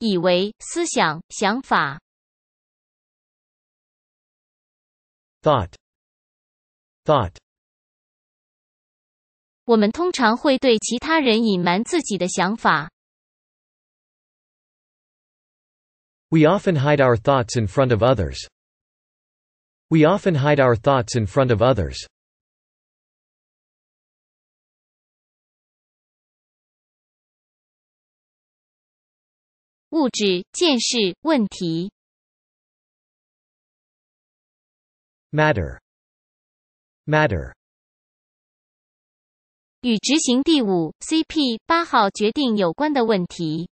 以为、思想、想法。thought, thought, 我们通常会对其他人隐瞒自己的想法。we often hide our thoughts in front of others. We often hide our thoughts in front of others. 物质、见识、问题。 matter, matter, 与执行第五 CP 八号决定有关的问题。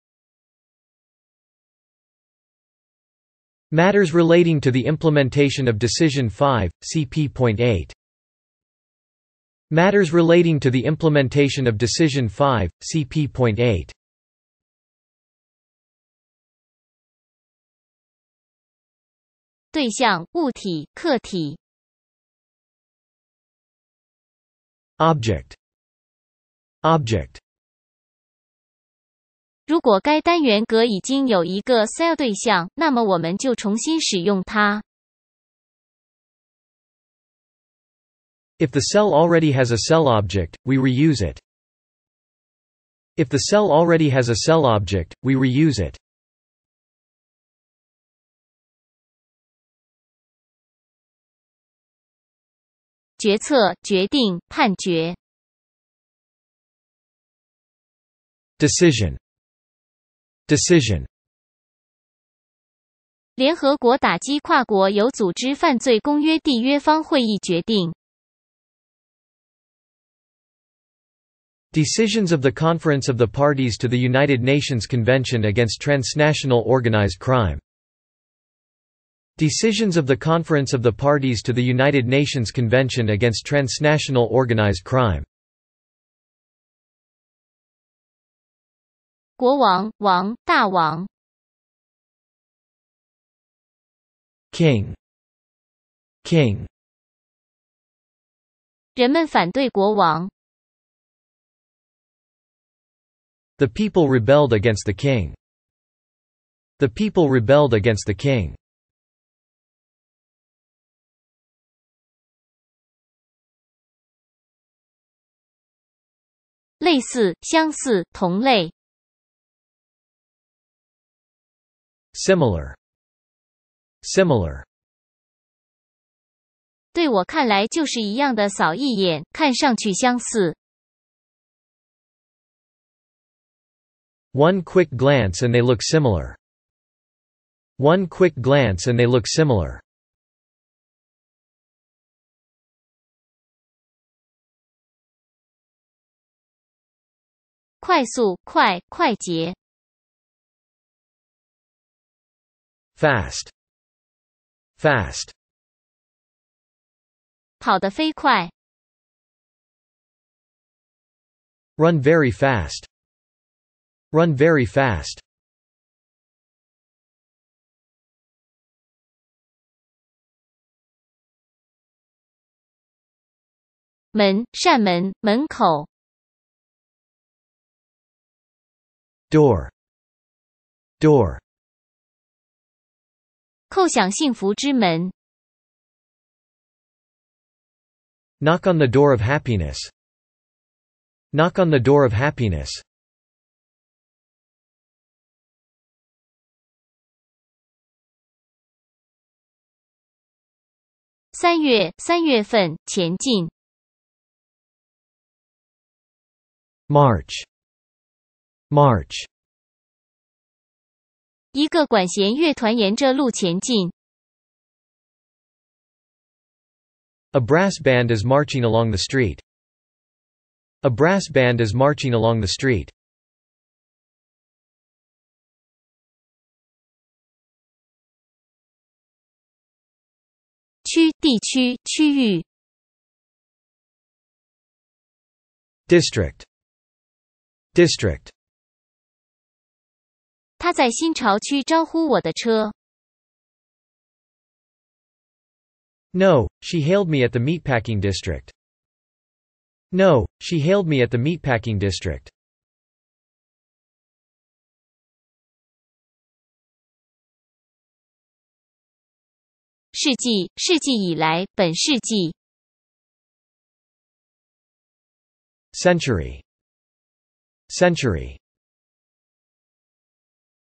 matters relating to the implementation of Decision 5, CP.8. Matters relating to the implementation of Decision 5, CP.8. 对象、物体、客体。 Object. Object. 如果该单元格已经有一个 cell 对象，那么我们就重新使用它。 If the cell already has a cell object, we reuse it. If the cell already has a cell object, we reuse it. 决策、决定、判决。Decision. Decision. 联合国打击跨国有组织犯罪公约缔约方会议决定。Decisions of the Conference of the Parties to the United Nations Convention Against Transnational Organized Crime. Decisions of the Conference of the Parties to the United Nations Convention Against Transnational Organized Crime. 国王、王、大王。 King. King. 人们反对国王。 The people rebelled against the king. The people rebelled against the king. 类似、相似、同类。Similar. Similar. 对我看来就是一样的，扫一眼，看上去相似。One quick glance and they look similar. One quick glance and they look similar. 快速、快、快捷。Fast. Fast. 跑得飞快。Run very fast. Run very fast. 门、扇门、门口。Door. Door. 叩响幸福之门。 Knock on the door of happiness. Knock on the door of happiness. 三月，三月份，前进。 March. March. 一个管弦乐团沿着路前进。 A brass band is marching along the street. A brass band is marching along the street. 区、地区、区域。 District. District. 在新潮区招呼我的车。No, she hailed me at the meatpacking district. No, she hailed me at the meatpacking district. Century. Century.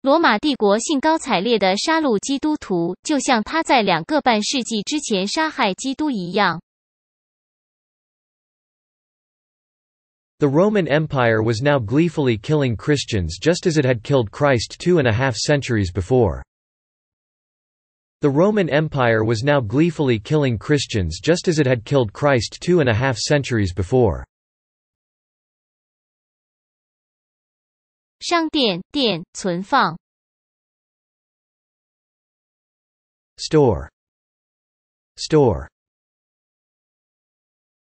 罗马帝国兴高采烈地杀戮基督徒，就像他在两个半世纪之前杀害基督一样。 The Roman Empire was now gleefully killing Christians just as it had killed Christ two and a half centuries before. The Roman Empire was now gleefully killing Christians just as it had killed Christ two and a half centuries before. 商店、店、存放。Store. Store.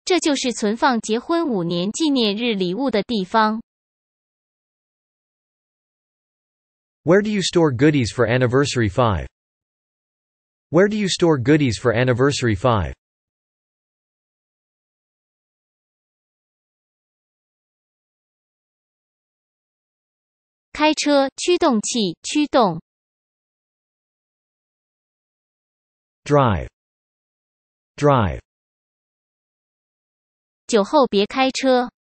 这就是存放结婚五年纪念日礼物的地方。Where do you store goodies for Anniversary five? Where do you store goodies for Anniversary 5? 开车、驱动器、驱动。Drive. Drive. 酒后别开车。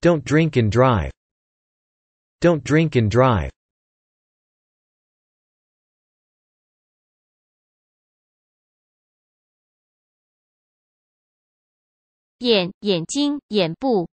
Don't drink and drive. Don't drink and drive. 眼、眼睛、眼部。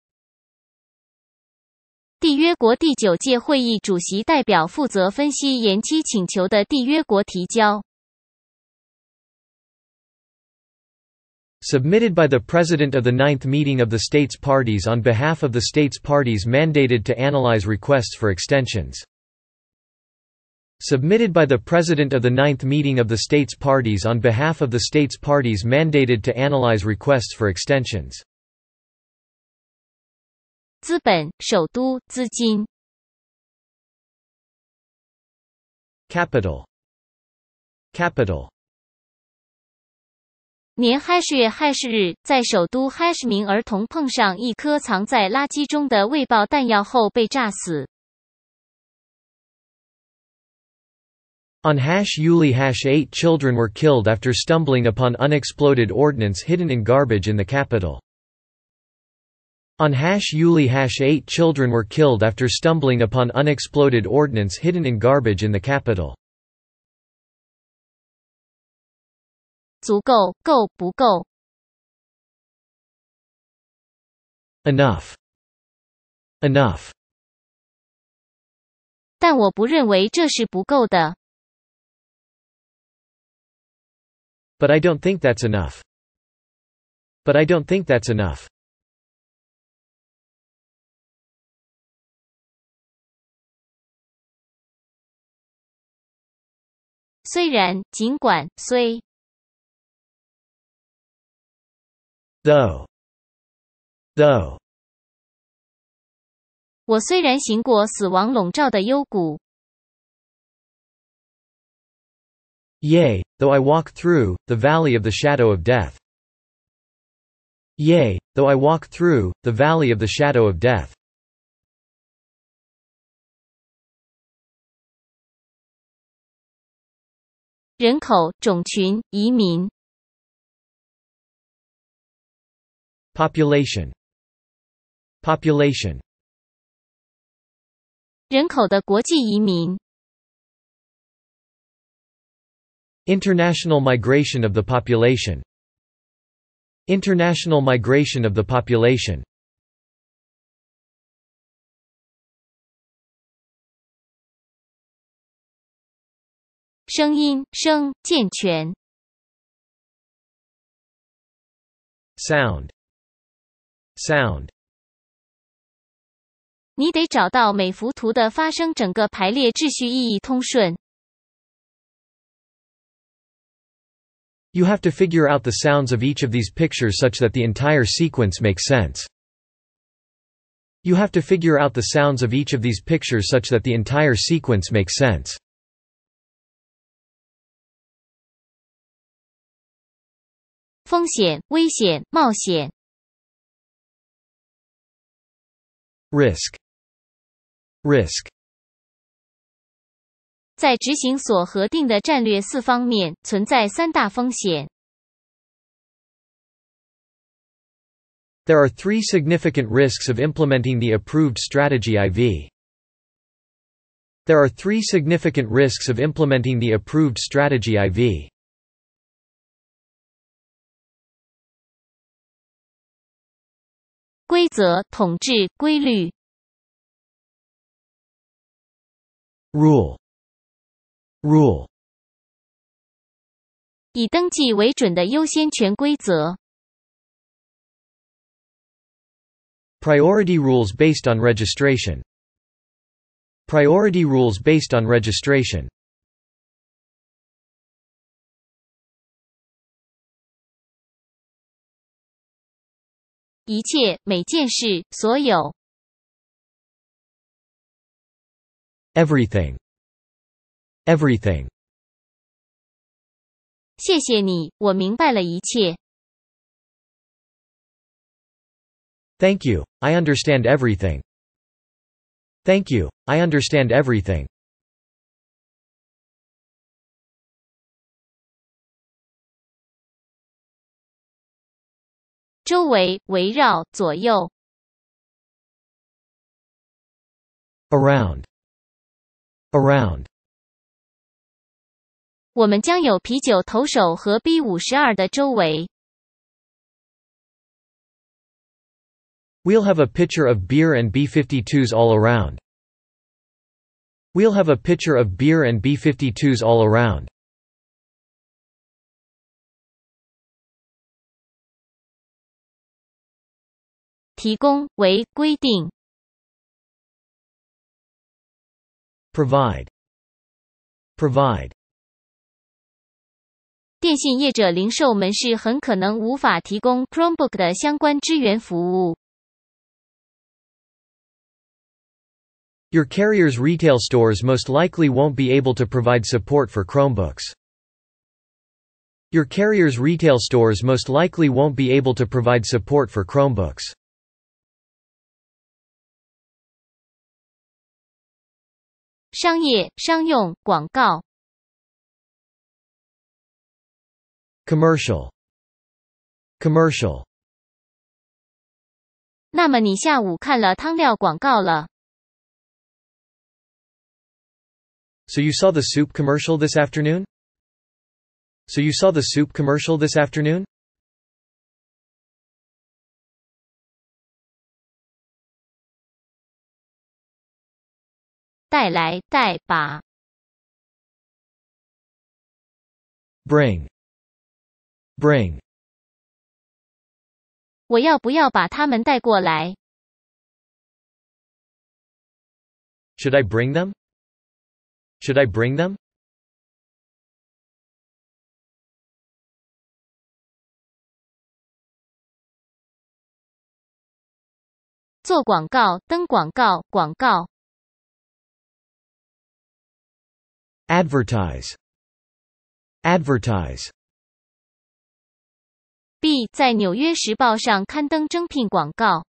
缔约国第九届会议主席代表负责分析延期请求的缔约国提交。 Submitted by the President of the Ninth Meeting of the States Parties on behalf of the States Parties mandated to analyze requests for extensions. Submitted by the President of the Ninth Meeting of the States Parties on behalf of the States Parties mandated to analyze requests for extensions. 资本、首都、资金。 Capital. Capital. 年亥十月亥十日，在首都亥什名儿童碰上一颗藏在垃圾中的未爆弹药后被炸死。 On hash Yuli hash 8 children were killed after stumbling upon unexploded ordnance hidden in garbage in the capital. On hash Yuli hash 8 children were killed after stumbling upon unexploded ordnance hidden in garbage in the capital. 足够，够不够？ Enough. Enough. 但我不认为这是不够的。 But I don't think that's enough. But I don't think that's enough. 虽然，尽管，虽 Though. Though. 我虽然行过死亡笼罩的幽谷， Yea, though I walk through the valley of the shadow of death. Yea, though I walk through the valley of the shadow of death. 人口、种群、移民、 Population. Population. 人口的国际移民、 International migration of the population. International migration of the population. 声音、声、健全、 Sound. Sound. 你得找到每幅图的发生整个排列秩序意义通顺。 You have to figure out the sounds of each of these pictures such that the entire sequence makes sense. You have to figure out the sounds of each of these pictures such that the entire sequence makes sense. 风险、危险、冒险、 Risk. Risk. 在执行所核定的战略四方面存在三大风险。 There are three significant risks of implementing the approved strategy IV. There are three significant risks of implementing the approved strategy IV. 规则、统治、规律、Rule. Rule. 以登记为准的优先权规则。Priority rules based on registration. Priority rules based on registration. 一切、每件事、所有、 Everything. Everything. 谢谢你，我明白了一切。 Thank you, I understand everything. Thank you, I understand everything. 周围、围绕、左右、 Around. Around. 我们将有啤酒投手和 B 五十二的周围。 We'll have a pitcher of beer and B-52s all around. We'll have a pitcher of beer and B-52s all around. 提供为规定， Provide. Provide. 电信业者零售门市很可能无法提供 Chromebook 的相关支援服务。 Your carrier's retail stores most likely won't be able to provide support for Chromebooks. Your carrier's retail stores most likely won't be able to provide support for Chromebooks. 商业、商用、广告、Commercial. Commercial. 那么你下午看了汤料广告了？So you saw the soup commercial this afternoon? So you saw the soup commercial this afternoon? 带来、带把、Bring. Bring. 我要不要把他们带过来？Should I bring them? Should I bring them? 做广告、登广告、广告、Advertise. Advertise. B 在《纽约时报》上刊登征聘广告。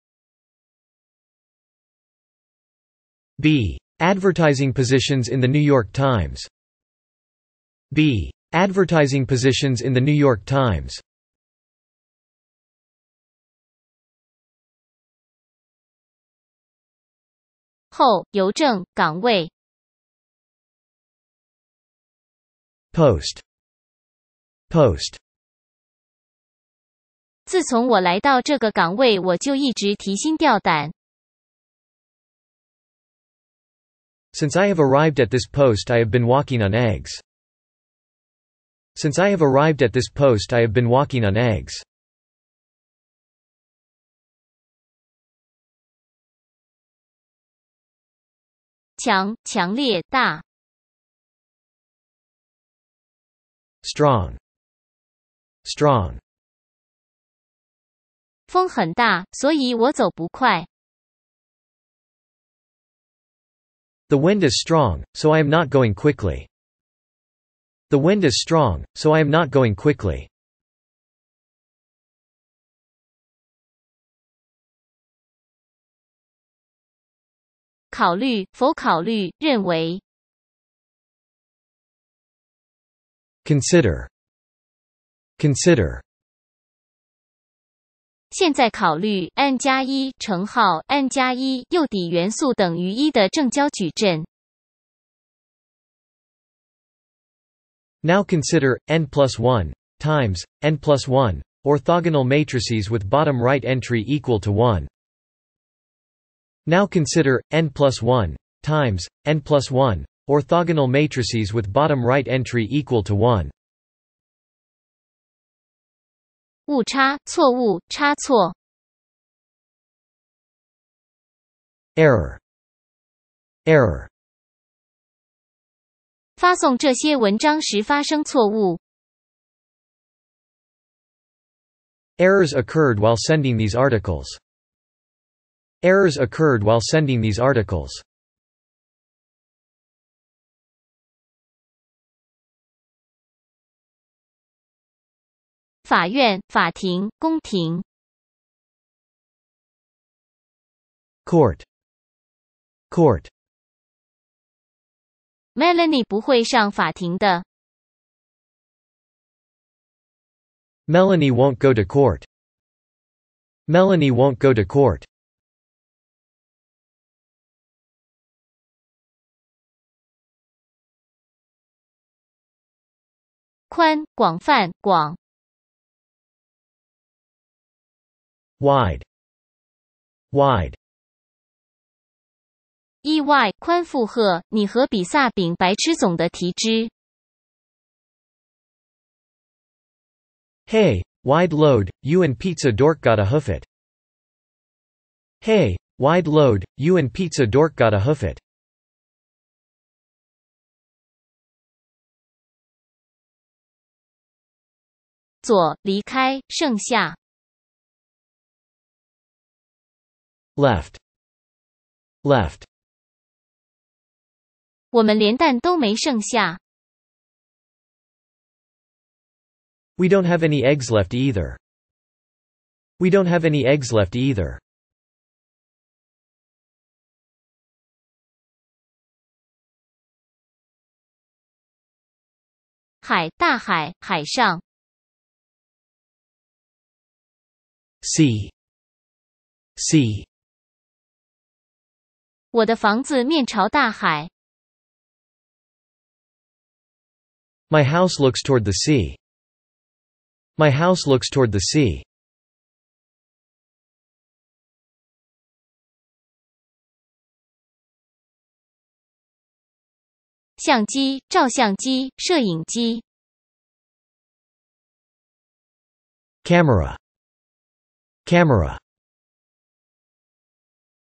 B. Advertising positions in the New York Times. B. Advertising positions in the New York Times. Post. Post. 自从我来到这个岗位，我就一直提心吊胆。 Since I have arrived at this post I have been walking on eggs. Since I have arrived at this post I have been walking on eggs. 强、强烈、大。 strong, strong. 风很大，所以我走不快。 The wind is strong, so I am not going quickly. The wind is strong, so I am not going quickly. 考虑，否考虑，认为。 Consider. Consider. 现在考虑 n 加一乘号 n 加一右底元素等于一的正交矩阵。 Now consider n plus 1 times n plus 1 orthogonal matrices with bottom right entry equal to 1. Now consider n plus 1 times n plus 1 orthogonal matrices with bottom right entry equal to 1. 误差、错误、差错。 Error. Error. 发送这些文章时发生错误。 Errors occurred while sending these articles. Errors occurred while sending these articles. 法院、法庭、宫廷。Court. Court. Melanie 不会上法庭的。Melanie won't go to court. Melanie won't go to court. 宽、广泛、广。Wide. Wide. 意外、宽负荷，你和比萨饼白痴总的提之。 Hey, wide load, you and pizza dork gotta hoof it. Hey, wide load, you and pizza dork gotta hoof it. Left. Left. 我们连蛋都没剩下。 We don't have any eggs left either. We don't have any eggs left either. 海，大海，海上。 Sea. Sea. 我的房子面朝大海。 My house looks toward the sea. My house looks toward the sea. 相机、照相机、摄影机。 Camera. Camera.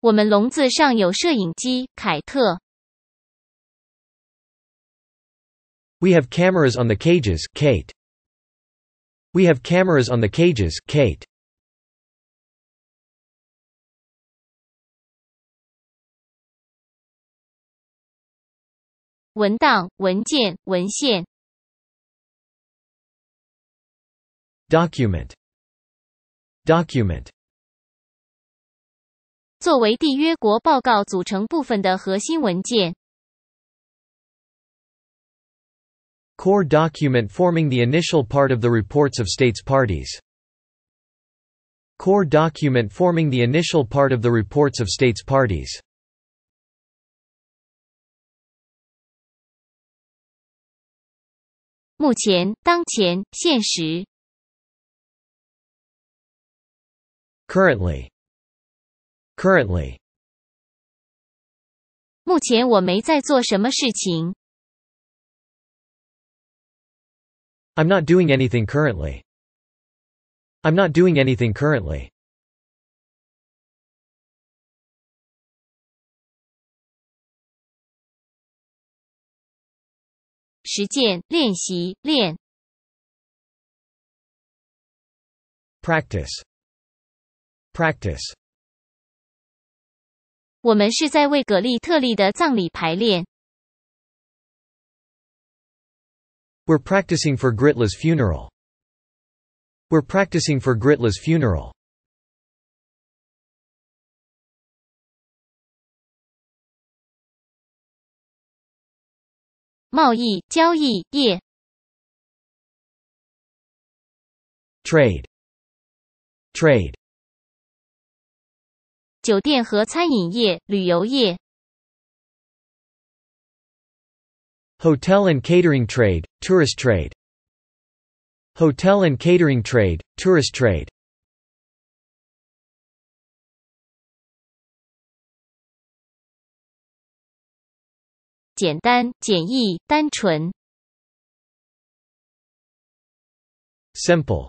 我们笼子上有摄影机，凯特。 We have cameras on the cages, Kate. We have cameras on the cages, Kate. 文档、文件、文献。 Document. Document. 作为缔约国报告组成部分的核心文件。 Core document forming the initial part of the reports of states parties. Core document forming the initial part of the reports of states parties. 目前、当前、现实。 Currently. Currently. 目前我没在做什么事情。 I'm not doing anything currently. I'm not doing anything currently. 实践、练习、练。 Practice. Practice. 我们是在为葛利特利的葬礼排练。 We're practicing for Gritla's funeral. We're practicing for Gritla's funeral. 贸易、交易、业、 Trade. Trade. 酒店和餐饮业、旅游业、Hotel and catering trade, tourist trade. Hotel and catering trade, tourist trade. 简单、简易、单纯。Simple.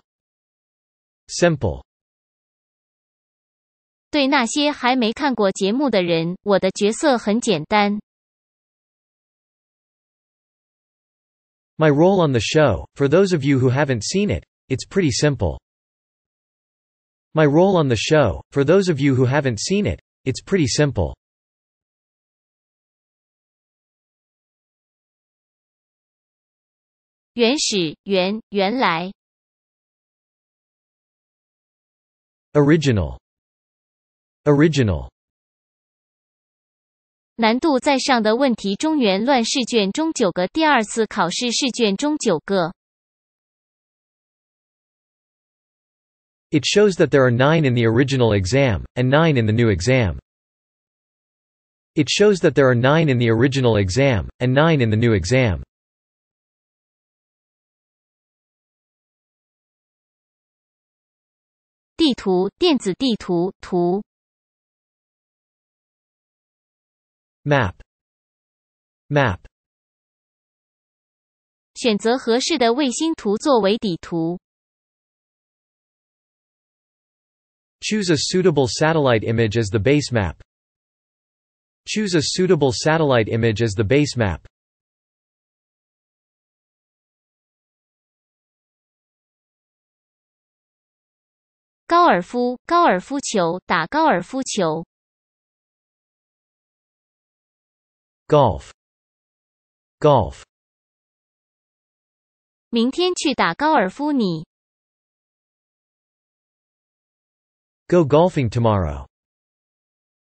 Simple. 对那些还没看过节目的人，我的角色很简单。 My role on the show, for those of you who haven't seen it, it's pretty simple. My role on the show, for those of you who haven't seen it, it's pretty simple. 原始、原、原来。 Original. Original. 难度在上的问题中原乱试卷中九个，第二次考试试卷中九个。 It shows that there are nine in the original exam, and nine in the new exam. It shows that there are nine in the original exam, and nine in the new exam. Map. Map. 选择合适的卫星图作为底图。 Choose a suitable satellite image as the base map. Choose a suitable satellite image as the base map. 高尔夫、高尔夫球、打高尔夫球。 Golf. Golf. 明天去打高尔夫你。 Go golfing tomorrow.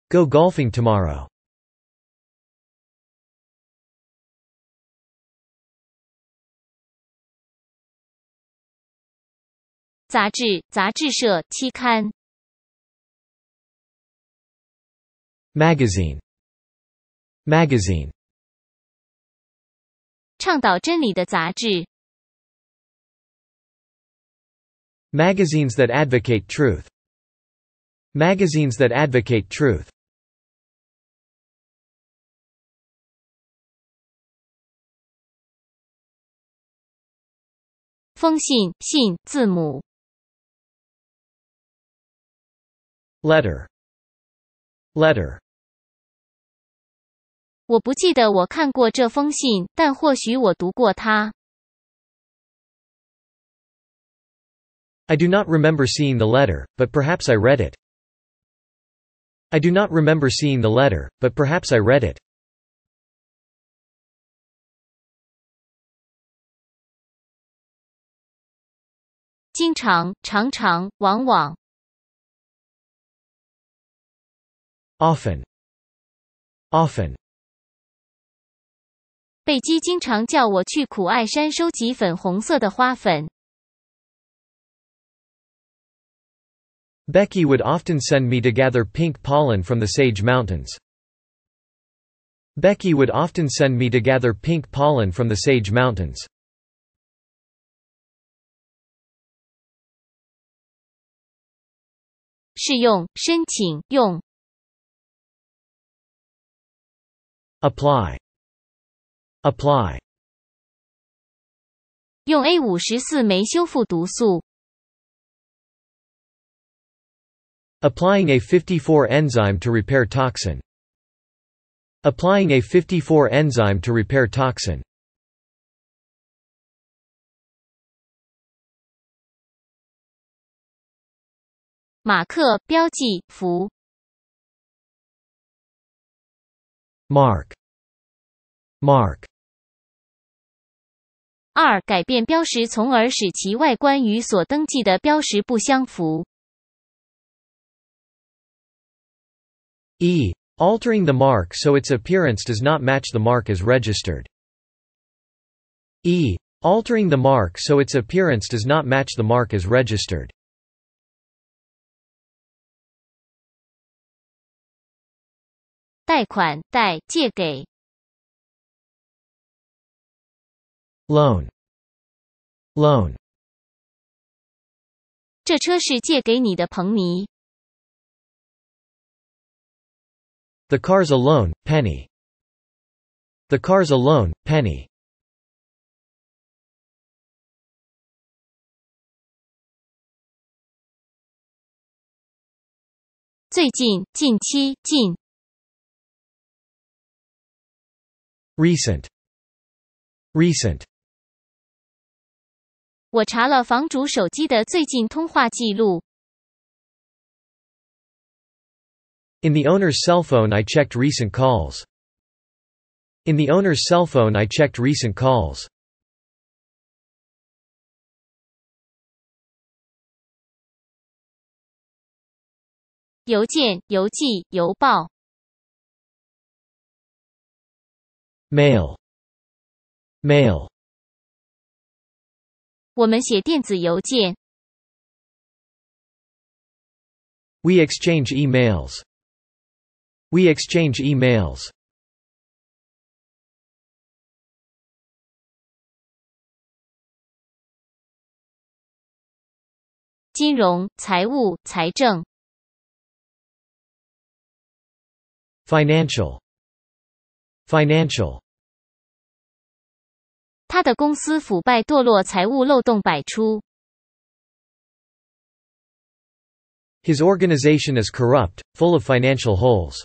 Go golfing tomorrow. 杂志、杂志社、期刊。 Magazine. Magazine. 倡导真理的杂志。 Magazines that advocate truth. Magazines that advocate truth. 封信、信、字母。 Letter. Letter. 我不记得我看过这封信，但或许我读过它。 I do not remember seeing the letter, but perhaps I read it. I do not remember seeing the letter, but perhaps I read it. 经常、常常、往往。 Often. Often. 贝基经常叫我去苦艾山收集粉红色的花粉。 Becky would often send me to gather pink pollen from the Sage Mountains. Becky would often send me to gather pink pollen from the Sage Mountains. 试用、申请、用。 Apply. apply 用 A 五十四酶修复毒素。Applying a 54 enzyme to repair toxin. Applying a 54 enzyme to repair toxin. Mark. Mark. 二改变标识，从而使其外观与所登记的标识不相符。E. Altering the mark so its appearance does not match the mark as registered. E. Altering the mark so its appearance does not match the mark as registered. Loan. Loan. 这车是借给你的，彭尼。 The car's a loan, Penny. The car's a loan, Penny. 最近近期近 Recent. Recent. 我查了房主手机的最近通话记录。In the owner's cell phone I checked recent calls. In the owner's cell phone I checked recent calls. 邮件、邮寄、邮报。Mail. Mail. 我们写电子邮件。 We exchange emails. We exchange emails. 金融、财务、财政。 Financial. Financial. 他的公司腐败堕落，财务漏洞百出。 His organization is corrupt, full of financial holes.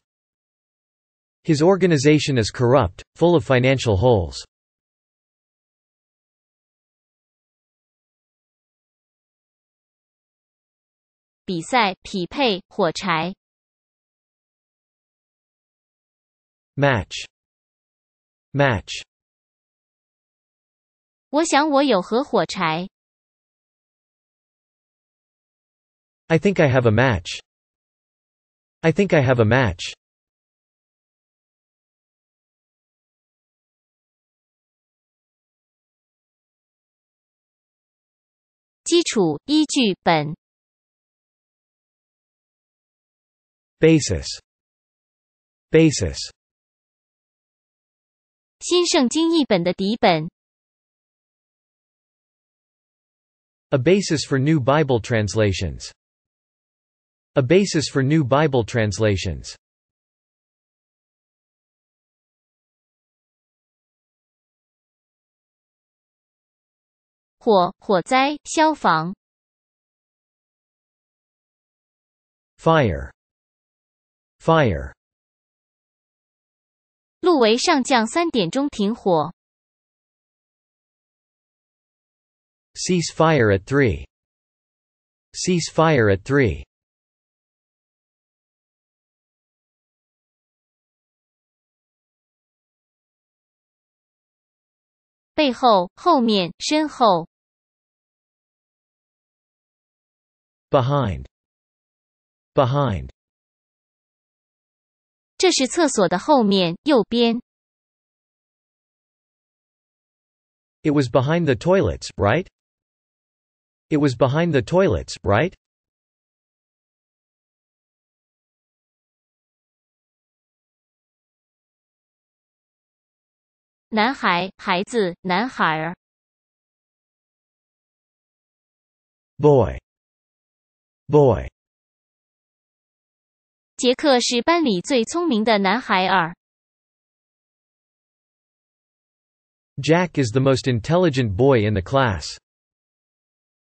His organization is corrupt, full of financial holes. 比赛、匹配、火柴。 Match. Match. 我想我有盒火柴。I think I have a match. I think I have a match. 基础、依据、本。Basis. Basis. 新圣经译本的底本。A basis for new Bible translations. A basis for new Bible translations. 火、火灾、消防。 Fire. Fire. 路维上将三点钟停火。 Cease fire at 3. Cease fire at 3. 背后、后面、身后。 Behind. Behind. 这是厕所的后面，右边。 It was behind the toilets, right? It was behind the toilets, right? 男孩、孩子、男孩儿。 Boy. Boy. 杰克是班里最聪明的男孩儿。 Jack is the most intelligent boy in the class.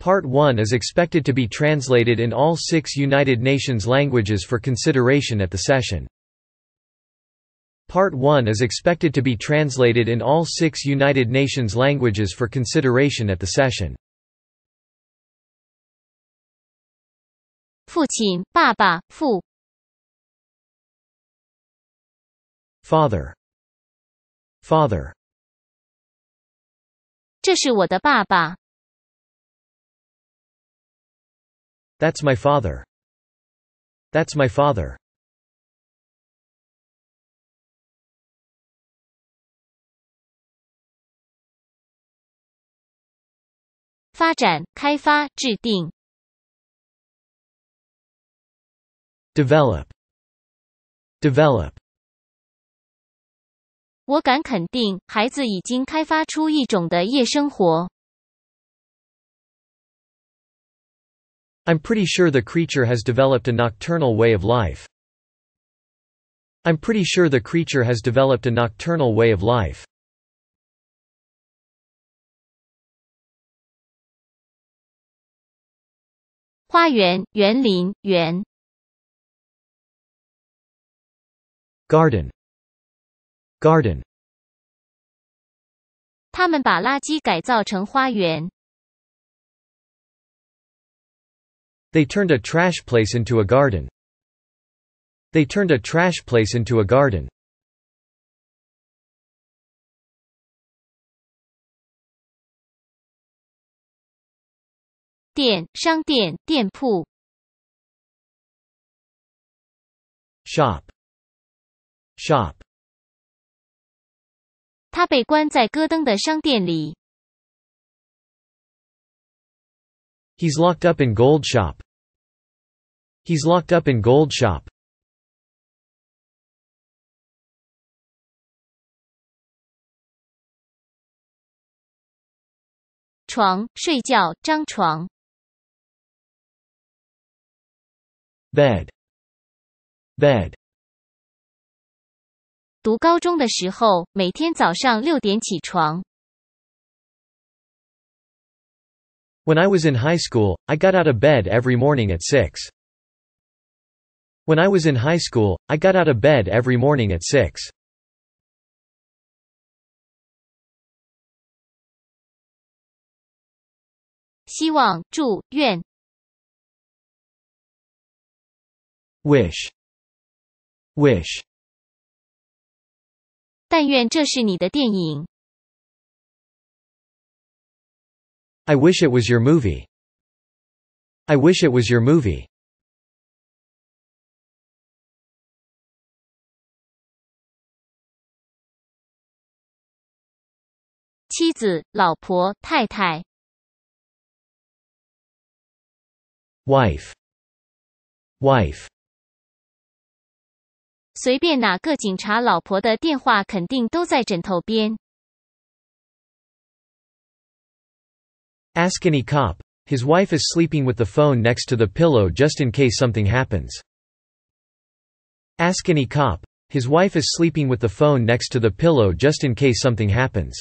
Part 1 is expected to be translated in all six United Nations languages for consideration at the session. Part 1 is expected to be translated in all six United Nations languages for consideration at the session. 父亲、爸爸、父、 Father. Father. 这是我的爸爸。 That's my father. That's my father. 发展、开发、制定、 Develop. Develop. 我敢肯定，孩子已经开发出一种的夜生活。 I'm pretty sure the creature has developed a nocturnal way of life. I'm pretty sure the creature has developed a nocturnal way of life. 花园、园林、园、 Garden. Garden. 他们把垃圾改造成花园。 They turned a trash place into a garden. They turned a trash place into a garden. 店、商店、店铺、 Shop. Shop. 他被关在戈登的商店里。 He's locked up in Gold Shop. He's locked up in Gold Shop. 床、睡觉、张床、 Bed. Bed. 读高中的时候，每天早上六点起床。 When I was in high school, I got out of bed every morning at 6. When I was in high school, I got out of bed every morning at 6. 希望、祝、愿、 Wish. Wish. 但愿这是你的电影。 I wish it was your movie. I wish it was your movie. 妻子、老婆、太太、 Wife. Wife. 随便哪个警察老婆的电话肯定都在枕头边。 Askany cop. His wife is sleeping with the phone next to the pillow just in case something happens. Askany cop. His wife is sleeping with the phone next to the pillow just in case something happens.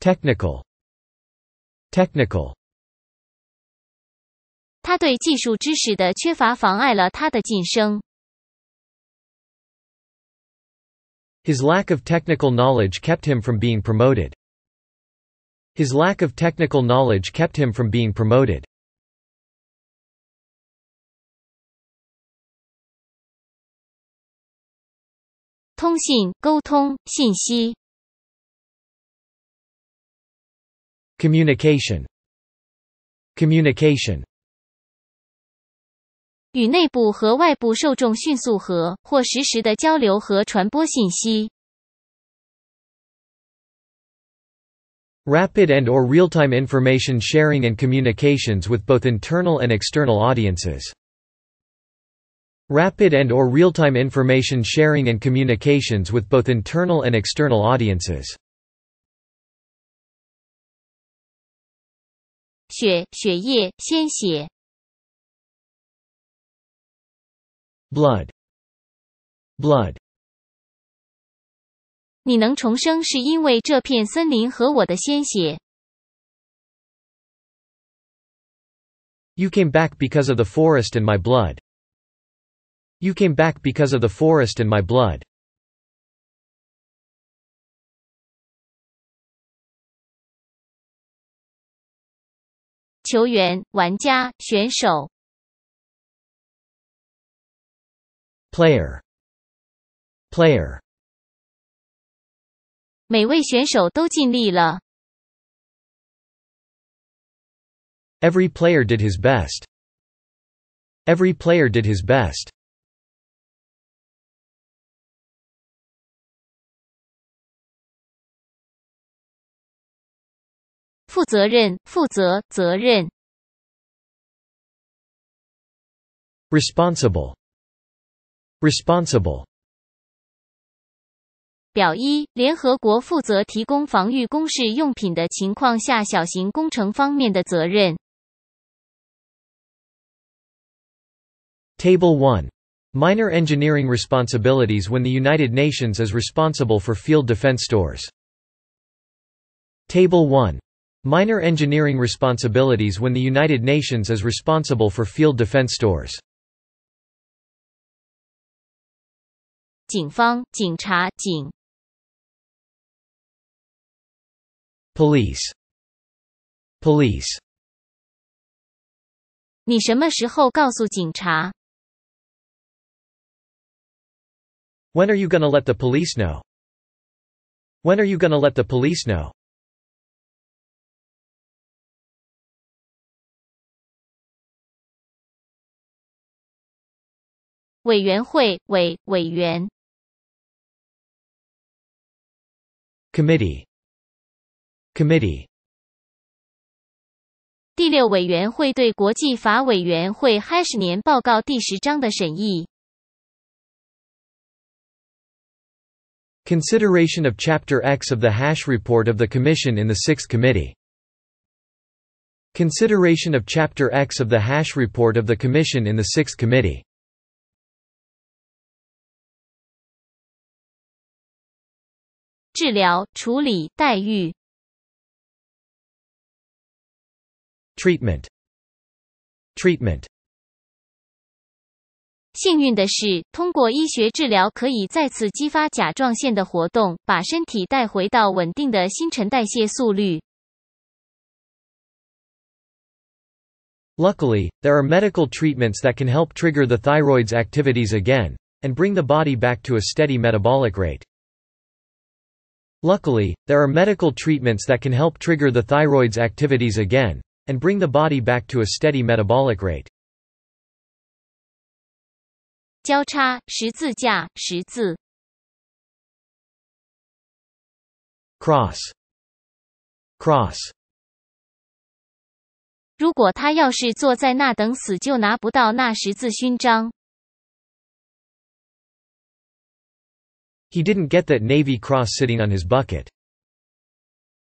Technical Technical 他对技术知识的缺乏妨碍了他的晋升。His lack of technical knowledge kept him from being promoted. His lack of technical knowledge kept him from being promoted. 通信、沟通、信息、Communication. Communication. 与内部和外部受众迅速和或实时的交流和传播信息。 Rapid and or real-time information sharing and communications with both internal and external audiences. Rapid and or real-time information sharing and communications with both internal and external audiences. 血、血液、鲜血。 Blood. Blood. 你能重生是因为这片森林和我的鲜血。 You came back because of the forest and my blood. You came back because of the forest and my blood. 球员、玩家、选手。 Player. Player. 每位选手都尽力了。 Every player did his best. Every player did his best. 负责任、负责、责任。 Responsible. Responsible. 表一：联合国负责提供防御工事用品的情况下小型工程方面的责任。 Table 1. Minor engineering responsibilities when the United Nations is responsible for field defense stores. Table 1. Minor engineering responsibilities when the United Nations is responsible for field defense stores. 警方、警察、警。Police. Police. 你什么时候告诉警察？When are you gonna let the police know? When are you gonna let the police know? 委员会委委员 Committee. Committee. 第六委员会对国际法委员会 Hash 年报告第十章的审议。 Consideration of Chapter X of the Hash Report of the Commission in the Sixth Committee. Consideration of Chapter X of the Hash Report of the Commission in the Sixth Committee. 治疗、处理、待遇。 Treatment. Treatment. 幸运的是，通过医学治疗可以再次激发甲状腺的活动，把身体带回到稳定的新陈代谢速率。 Luckily, there are medical treatments that can help trigger the thyroid's activities again, and bring the body back to a steady metabolic rate. Luckily, there are medical treatments that can help trigger the thyroid's activities again, and bring the body back to a steady metabolic rate. 交叉、十字架、十字。 Cross. Cross. 如果他要是坐在那等死，就拿不到那十字勋章。 He didn't get that Navy Cross sitting on his bucket.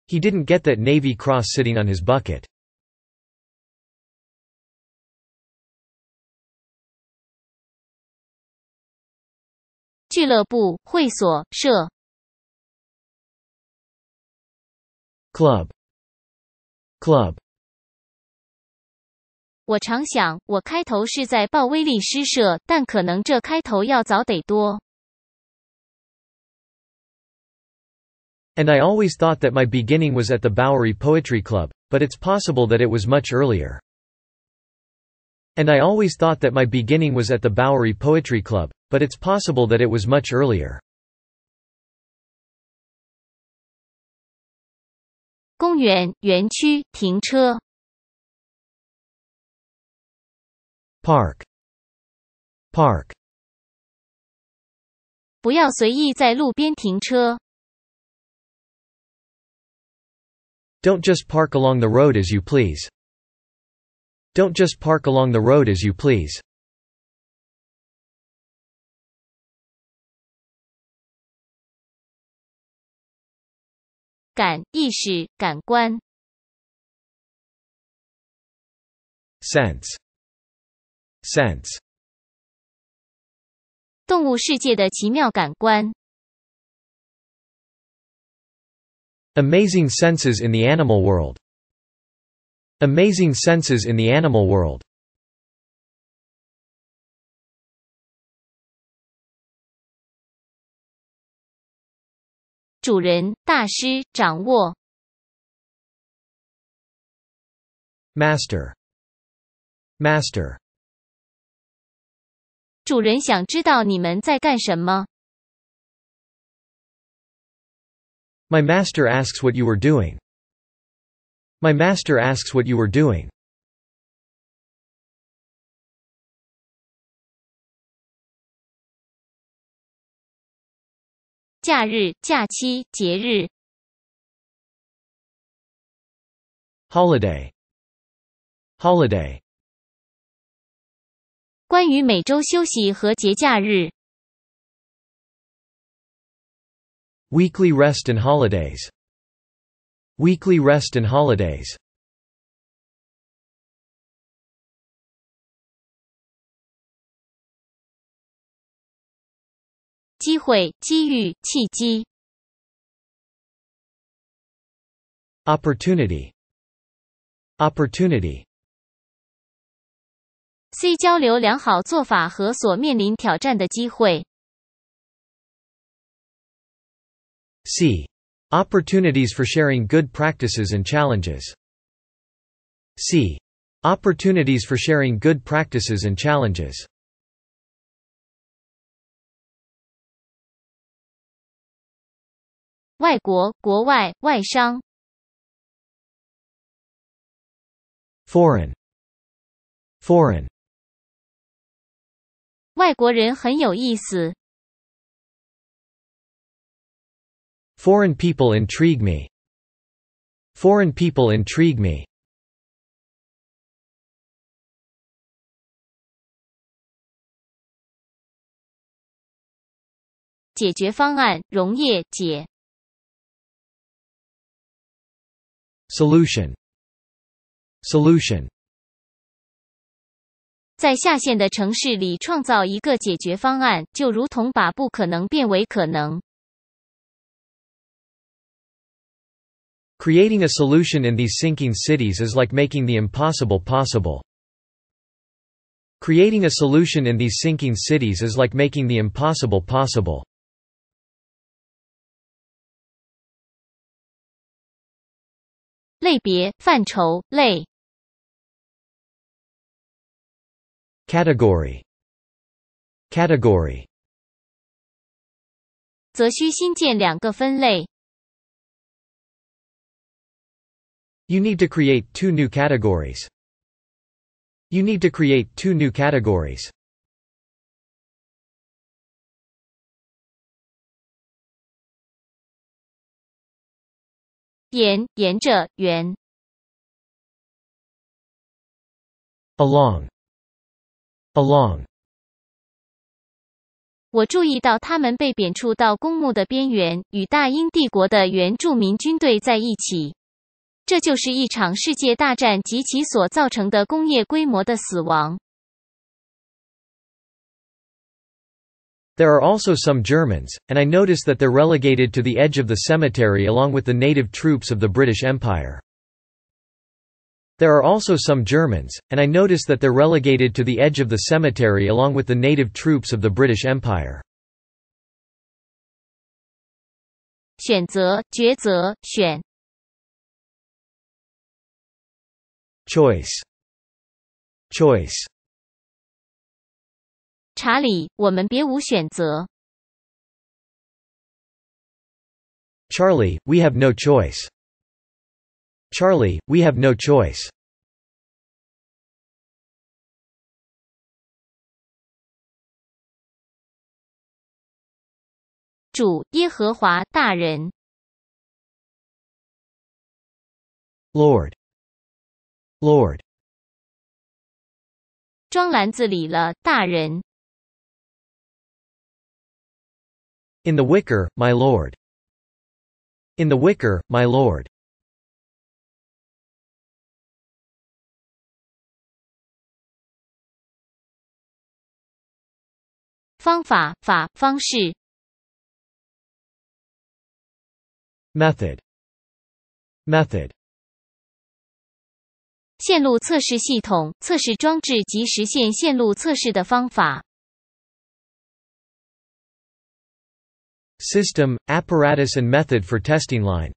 He didn't get that Navy Cross sitting on his bucket. 俱乐部、会所、社。 Club. Club. 我常想，我开头是在鲍威利诗社，但可能这开头要早得多。 And I always thought that my beginning was at the Bowery Poetry Club, but it's possible that it was much earlier. And I always thought that my beginning was at the Bowery Poetry Club, but it's possible that it was much earlier. 公园、园区、停车。 Park. Park. 不要随意在路边停车。 Don't just park along the road as you please. Don't just park along the road as you please. sense sense 动物世界的奇妙感官 amazing senses in the animal world amazing senses in the animal world 主人、大师、掌握。 master master 主人想知道你们在干什么。 my master asks what you were doing my master asks what you were doing 假日、假期、节日。 holiday holiday 关于每周休息和节假日。 weekly rest and holidays weekly rest and holidays 机会、机遇、契机。 opportunity opportunity C 交流良好做法和所面临挑战的机会。 C. Opportunities for sharing good practices and challenges. C. Opportunities for sharing good practices and challenges. 外国、国外、外商。 Foreign. Foreign. 外国人很有意思。 Foreign people intrigue me. Foreign people intrigue me. 解决方案：溶液解。 Solution. Solution. 在下线的城市里创造一个解决方案，就如同把不可能变为可能。 Creating a solution in these sinking cities is like making the impossible possible. Creating a solution in these sinking cities is like making the impossible possible. 类别、范畴、类。 Category. Category. 则需新建两个分类。 You need to create two new categories. You need to create two new categories. 沿沿着圆 Along. Along. 我注意到他们被贬黜到公墓的边缘，与大英帝国的原住民军队在一起。 这就是一场世界大战及其所造成的工业规模的死亡。 There are also some Germans, and I notice that they're relegated to the edge of the cemetery along with the native troops of the British Empire. There are also some Germans, and I notice that they're relegated to the edge of the cemetery along with the native troops of the British Empire. 选择、抉择、选。 Choice. Choice. 查理，我们别无选择。 Charlie, we have no choice. Charlie, we have no choice. 主耶和华大人， Lord. Lord. 装篮子里了，大人。 In the wicker, my lord. In the wicker, my lord. 方法法方式 Method. Method. 线路测试系统测试装置及实现线路测试的方法 System, apparatus and method for testing line.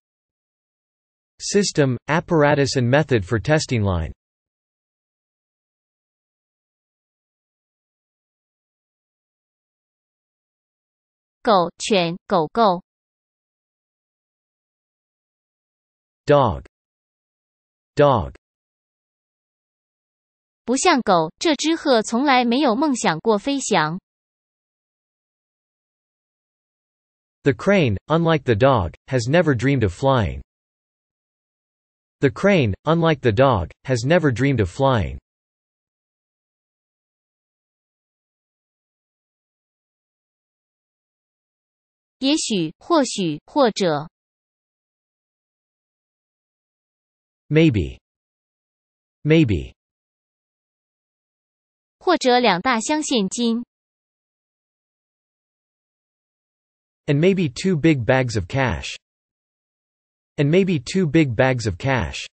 System, apparatus and method for testing line. 狗犬狗狗 Dog. Dog. 不像狗，这只鹤从来没有梦想过飞翔。 The crane, unlike the dog, has never dreamed of flying. The crane, unlike the dog, has never dreamed of flying. 也许，或许，或者， Maybe. Maybe. 或者两大箱现金，And maybe two big bags of cash. And maybe two big bags of cash.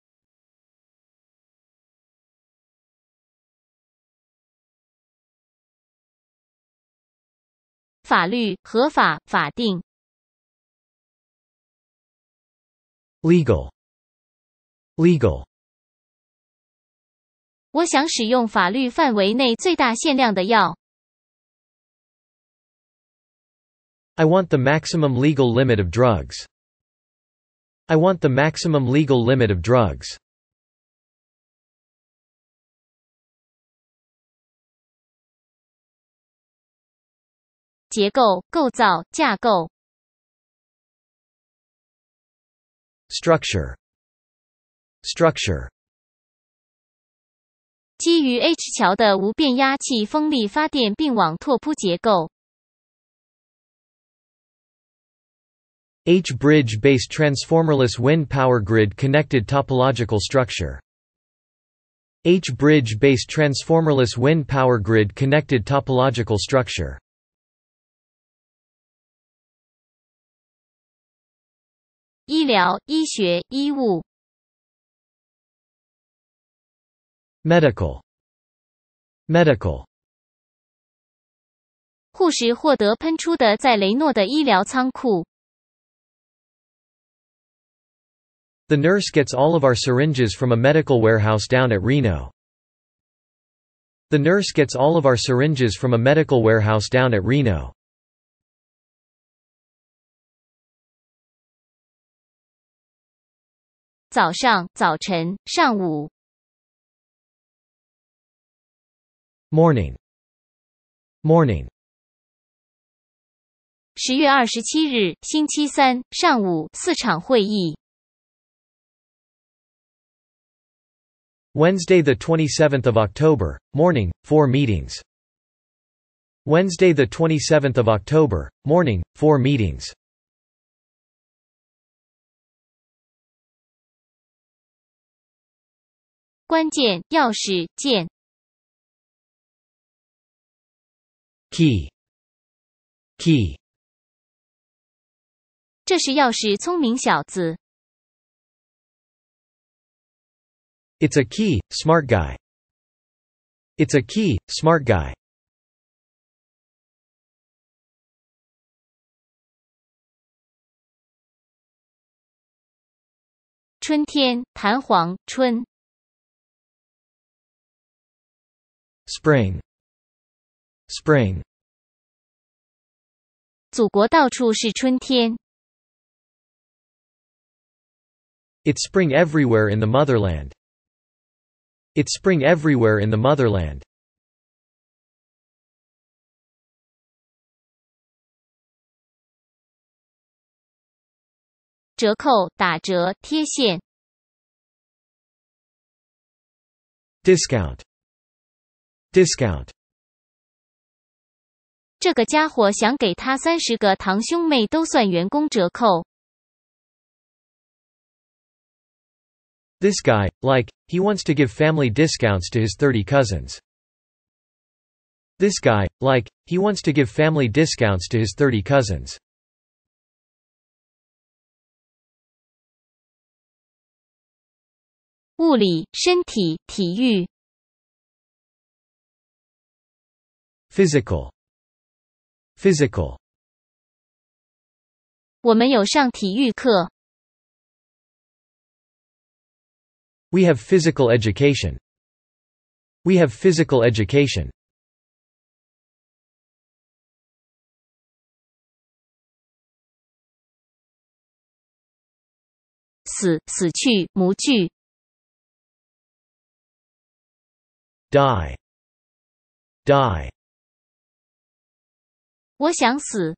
法律、合法、法定，Legal. Legal. 我想使用法律范围内最大限量的药。 I want the maximum legal limit of drugs. I want the maximum legal limit of drugs. 结构、构造、架构、 Structure. Structure. 基于 H 桥的无变压器风力发电并网拓扑结构。H bridge based transformerless wind power grid connected topological structure. H bridge based transformerless wind power grid connected topological structure. Medical. Medical. 护士获得喷出的在雷诺的医疗仓库。 The nurse gets all of our syringes from a medical warehouse down at Reno. The nurse gets all of our syringes from a medical warehouse down at Reno. Morning. Morning. 十月二十七日，星期三上午四场会议。 Wednesday the 27th of October, morning, 4 meetings. Wednesday the 27th of October, morning, 4 meetings. 关键钥匙键 Key. Key. 这是钥匙，聪明小子。 It's a key, smart guy. It's a key, smart guy. 春天，弹簧，春。 Spring. Spring. 祖国到处是春天。 It's spring everywhere in the motherland. It's spring everywhere in the motherland. 折扣、打折、贴现。 Discount. Discount. 这个家伙想给他三十个堂兄妹都算员工折扣。 This guy, like, he wants to give family discounts to his 30 cousins. This guy, like, he wants to give family discounts to his 30 cousins. 物理、身体、体育、 Physical. Physical. 我们有上体育课。 We have physical education. We have physical education. 死、死去、模具、 Die. Die. 我想死。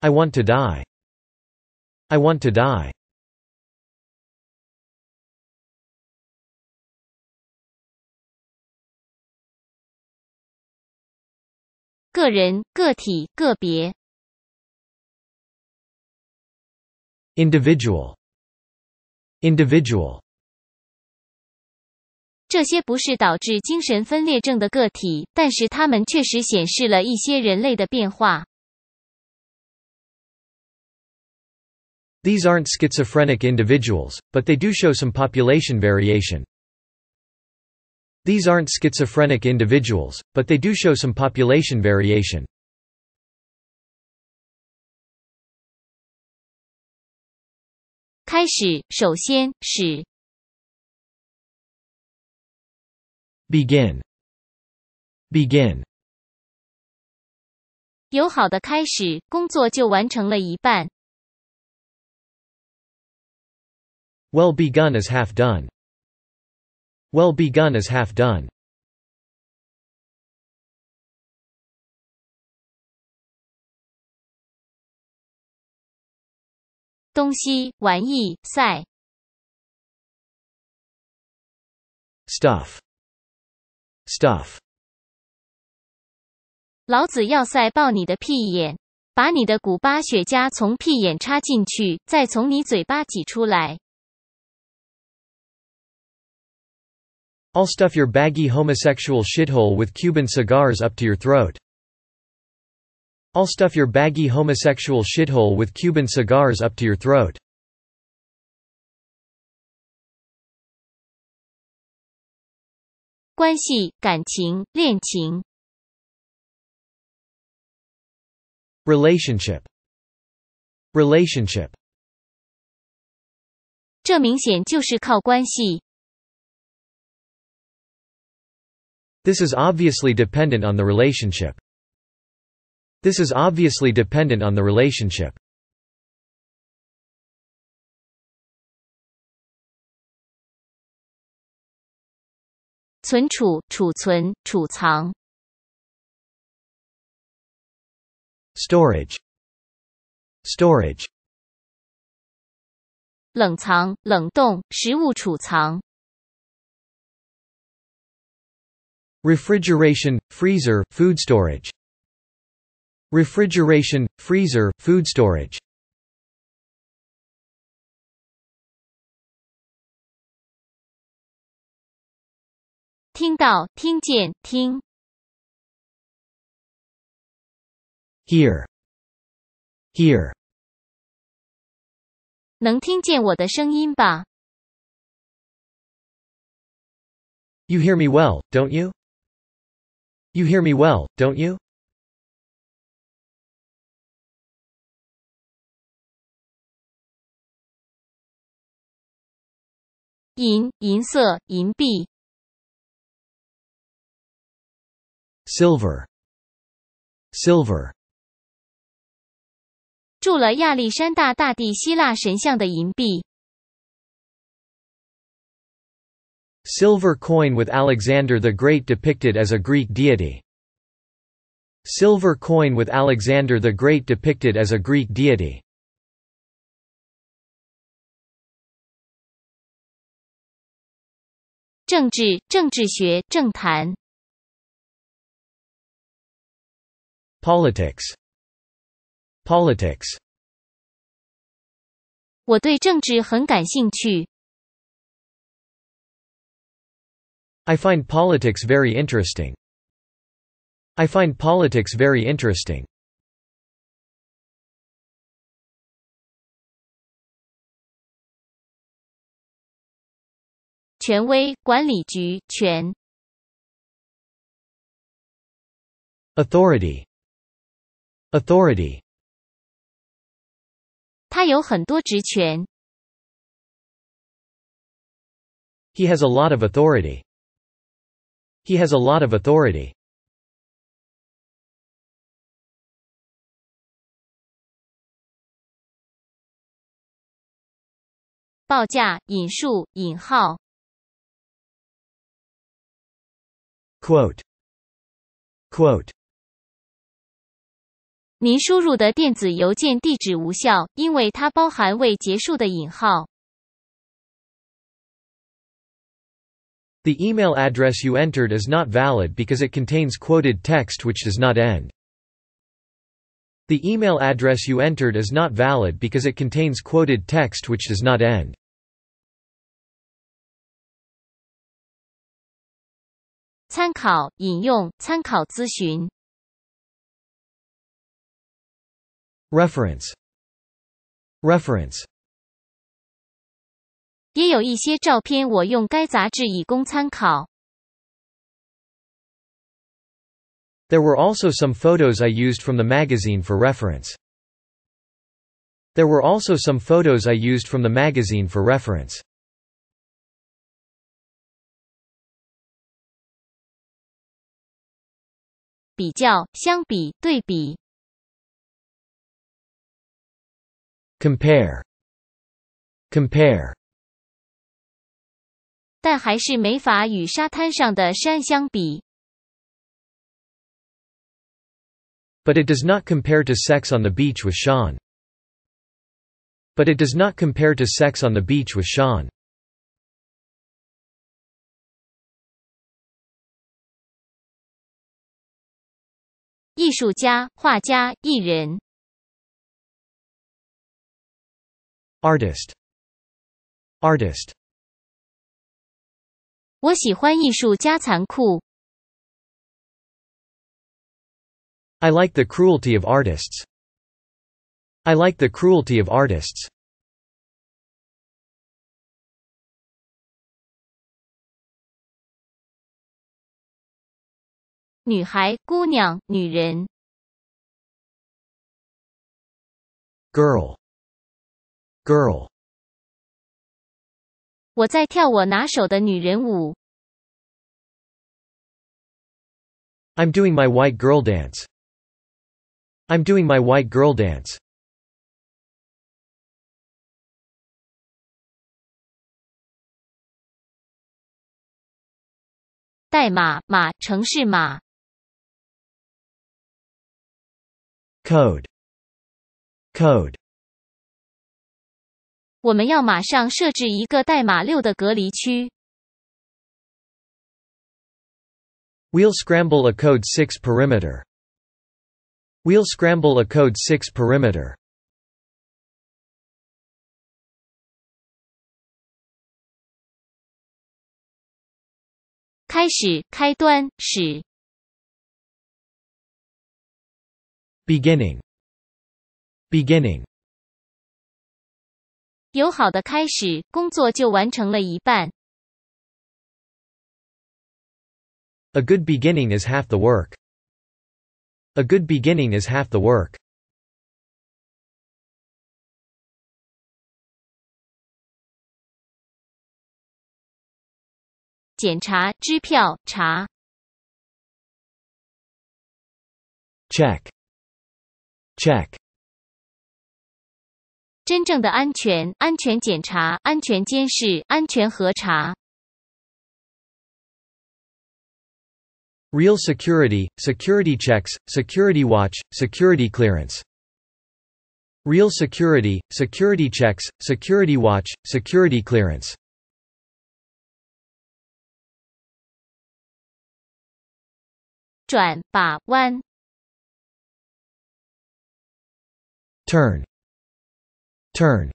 I want to die. I want to die. 个人、个体、个别、 Individual. Individual. 这些不是导致精神分裂症的个体，但是它们确实显示了一些人类的变化。 These aren't schizophrenic individuals, but they do show some population variation. These aren't schizophrenic individuals, but they do show some population variation. Begin. Begin. 有好的开始，工作就完成了一半。 Well begun is half done. Well begun is half done. 东西、玩意、赛、 Stuff. Stuff. 老子要塞爆你的屁眼，把你的古巴雪茄从屁眼插进去，再从你嘴巴挤出来。 I'll stuff your baggy homosexual shithole with Cuban cigars up to your throat. I'll stuff your baggy homosexual shithole with Cuban cigars up to your throat. 关系、感情、恋情、 Relationship. Relationship. 这明显就是靠关系。 This is obviously dependent on the relationship. This is obviously dependent on the relationship. 存储、储存、储藏、 Storage. Storage. 冷藏、冷冻、食物储藏、 Refrigeration, freezer, food storage. Refrigeration, freezer, food storage. 听到、听见、听、Here. Here. 能听见我的声音吧？You hear me well, don't you? You hear me well, don't you? 银、银色、银币、Silver. Silver. 铸了亚历山大大帝希腊神像的银币。 Silver coin with Alexander the Great depicted as a Greek deity. Silver coin with Alexander the Great depicted as a Greek deity. Politics. Politics. 我对政治很感兴趣。 I find politics very interesting. I find politics very interesting. 权威管理局权 Authority. Authority. 他有很多职权。 He has a lot of authority. He has a lot of authority. 报价引述引号 Quote. Quote. 您输入的电子邮件地址无效，因为它包含未结束的引号。 The email address you entered is not valid because it contains quoted text which does not end. The email address you entered is not valid because it contains quoted text which does not end. Reference. Reference. 也有一些照片，我用该杂志以供参考。 There were also some photos I used from the magazine for reference. There were also some photos I used from the magazine for reference. Compare. Compare. 但还是没法与沙滩上的山相比。 But it does not compare to sex on the beach with Sean. But it does not compare to sex on the beach with Sean. Artist. Artist. 我喜欢艺术家残酷。 I like the cruelty of artists. I like the cruelty of artists. 女孩、姑娘、女人。 Girl. Girl. 我在跳我拿手的女人舞。 I'm doing my white girl dance. I'm doing my white girl dance. 代码码城市码。 Code. Code. 我们要马上设置一个代码六的隔离区。 We'll scramble a code 6 perimeter. We'll scramble a code 6 perimeter. 开始，开端，始。 Beginning. Beginning. 有好的开始，工作就完成了一半。 A good beginning is half the work. A good beginning is half the work. 检查支票查 Check. Check. 真正的安全、安全检查、安全监视、安全核查。 Real security, security checks, security watch, security clearance. Real security, security checks, security watch, security clearance. 转把弯 Turn. Turn.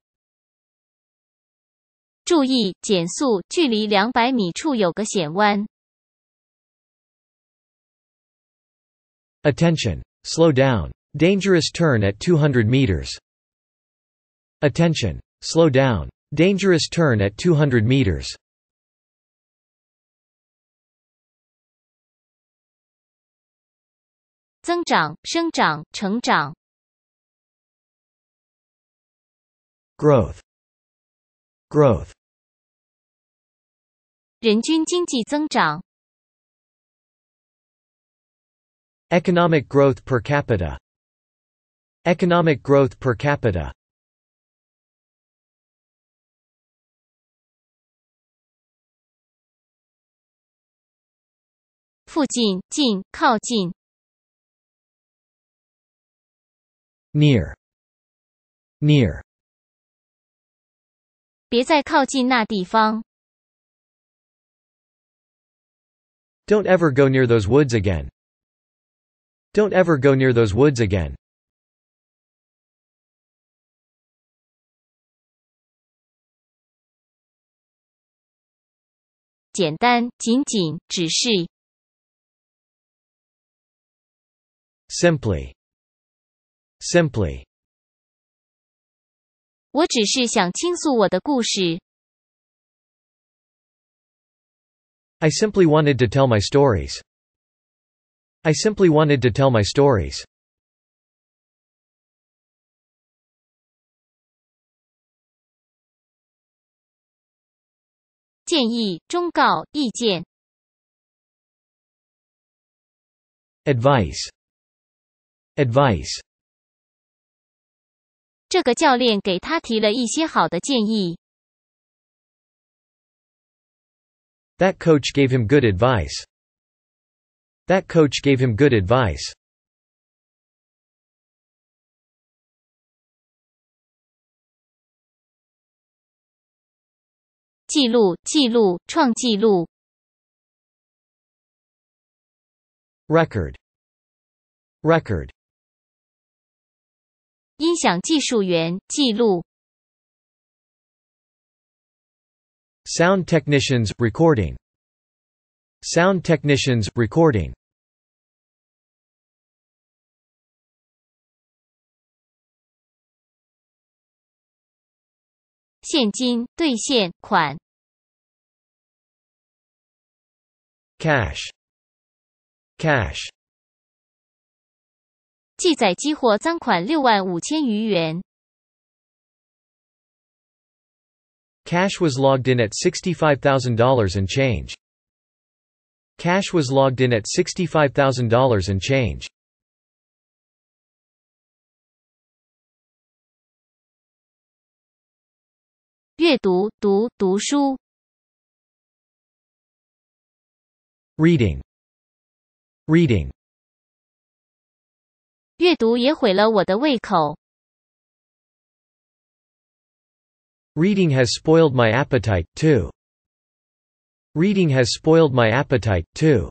注意，减速，距离两百米处有个险弯。Attention. Slow down. Dangerous turn at 200 meters. Attention. Slow down. Dangerous turn at 200 meters. 增长、生长、成长。Growth. Growth. 人均经济增长。 Economic growth per capita. Economic growth per capita. 附近、近、靠近。 Near. Near. 别再靠近那地方。 Don't ever go near those woods again. Don't ever go near those woods again. 简单、仅仅、只是。 Simply. Simply. 我只是想倾诉我的故事。 I simply wanted to tell my stories. I simply wanted to tell my stories. 建议、忠告、意见。 Advice. Advice. 这个教练给他提了一些好的建议。 That coach gave him good advice. That coach gave him good advice. 记录、记录、创纪录。 Record. Record. 音响技术员记录。Sound technicians recording. Sound technicians recording. 现金兑现款。Cash. Cash. 记载激获赃款六万五千余元。 Cash was logged in at $65,000 and change. Cash was logged in at $65,000 and change. 阅读、读、读书。 Reading. Reading. 阅读也毁了我的胃口。Reading has spoiled my appetite, too. Reading has spoiled my appetite, too.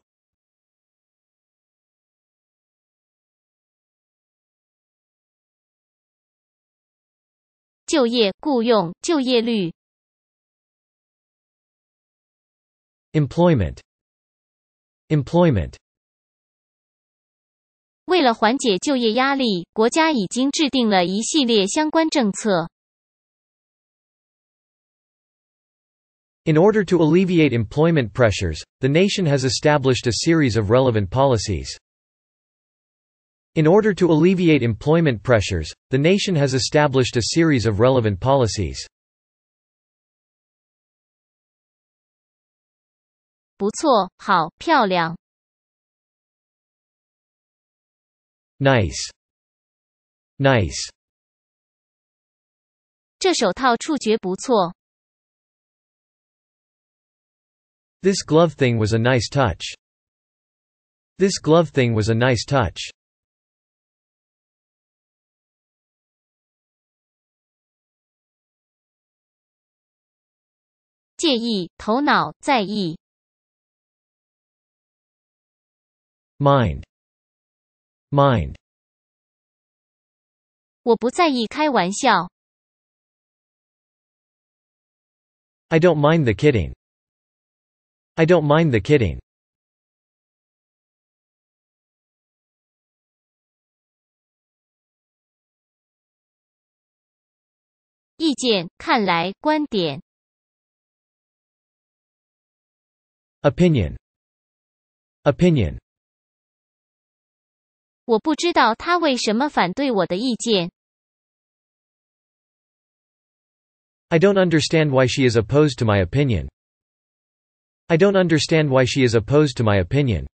就业、雇佣、就业率。Employment. Employment. 为了缓解就业压力，国家已经制定了一系列相关政策。In order to alleviate employment pressures, the nation has established a series of relevant policies. In order to alleviate employment pressures, the nation has established a series of relevant policies. 不错，好，漂亮。Nice. Nice. 这手套触觉不错。 This glove thing was a nice touch. This glove thing was a nice touch. 介意、头脑、在意。 Mind. Mind. 我不在意开玩笑。 I don't mind the kidding. I don't mind the kidding. 意见、看来、观点。 Opinion. Opinion. 我不知道他为什么反对我的意见。 I don't understand why she is opposed to my opinion. I don't understand why she is opposed to my opinion.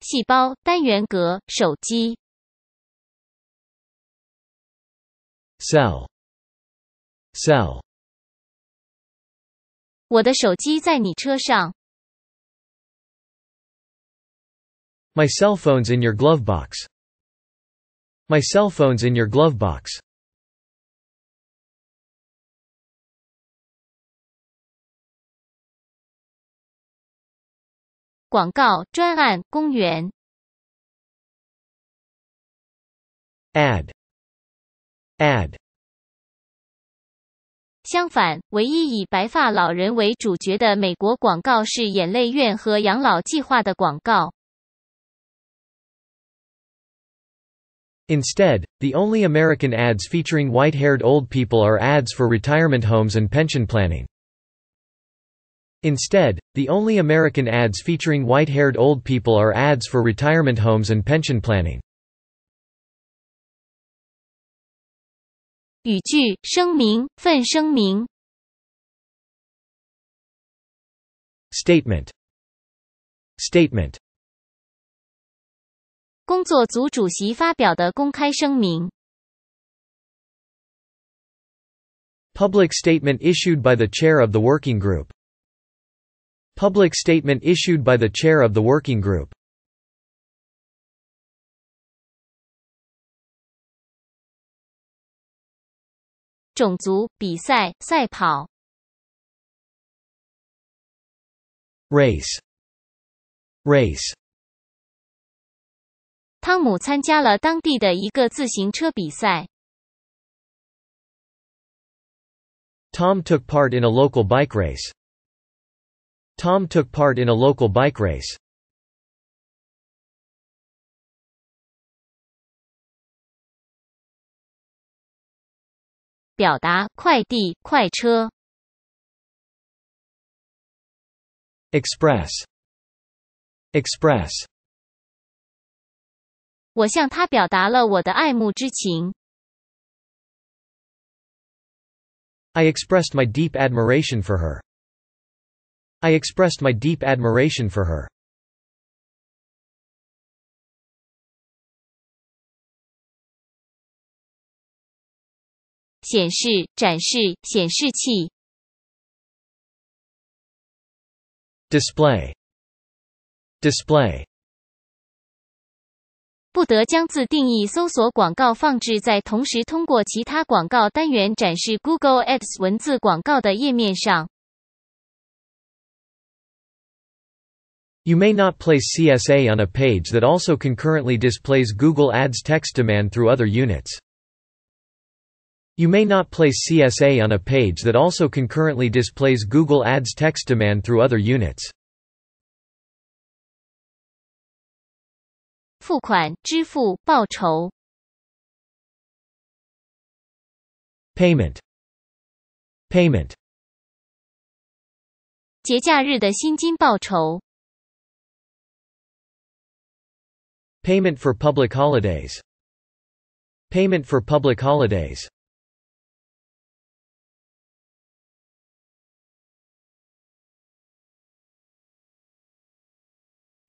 细胞、单元格、手机。 Cell. Cell. 我的手机在你车上。 My cell phone's in your glove box. My cell phone's in your glove box. 广告、专案、公园。 Ad. Ad. 相反，唯一以白发老人为主角的美国广告是眼泪院和养老计划的广告。 Instead, the only American ads featuring white-haired old people are ads for retirement homes and pension planning. Instead, the only American ads featuring white-haired old people are ads for retirement homes and pension planning. 语句、声明、份声明。 Statement. Statement. 工作组主席发表的公开声明。 Public statement issued by the chair of the working group. Public statement issued by the chair of the working group. 种族、比赛、赛跑。 Race. Race. 汤姆参加了当地的一个自行车比赛。 Tom took part in a local bike race. Tom took part in a local bike race. 表达、快递、快车。Express. Express. 我向他表达了我的爱慕之情。I expressed my deep admiration for her. I expressed my deep admiration for her. 显示、展示、显示器。 Display. Display. 不得将自定义搜索广告放置在同时通过其他广告单元展示 Google Ads 文字广告的页面上。 You may not place CSA on a page that also concurrently displays Google Ads text demand through other units. You may not place CSA on a page that also concurrently displays Google Ads text demand through other units. 付款、支付、报酬。 Payment. Payment. 节假日的薪金报酬。 Payment for public holidays. Payment for public holidays.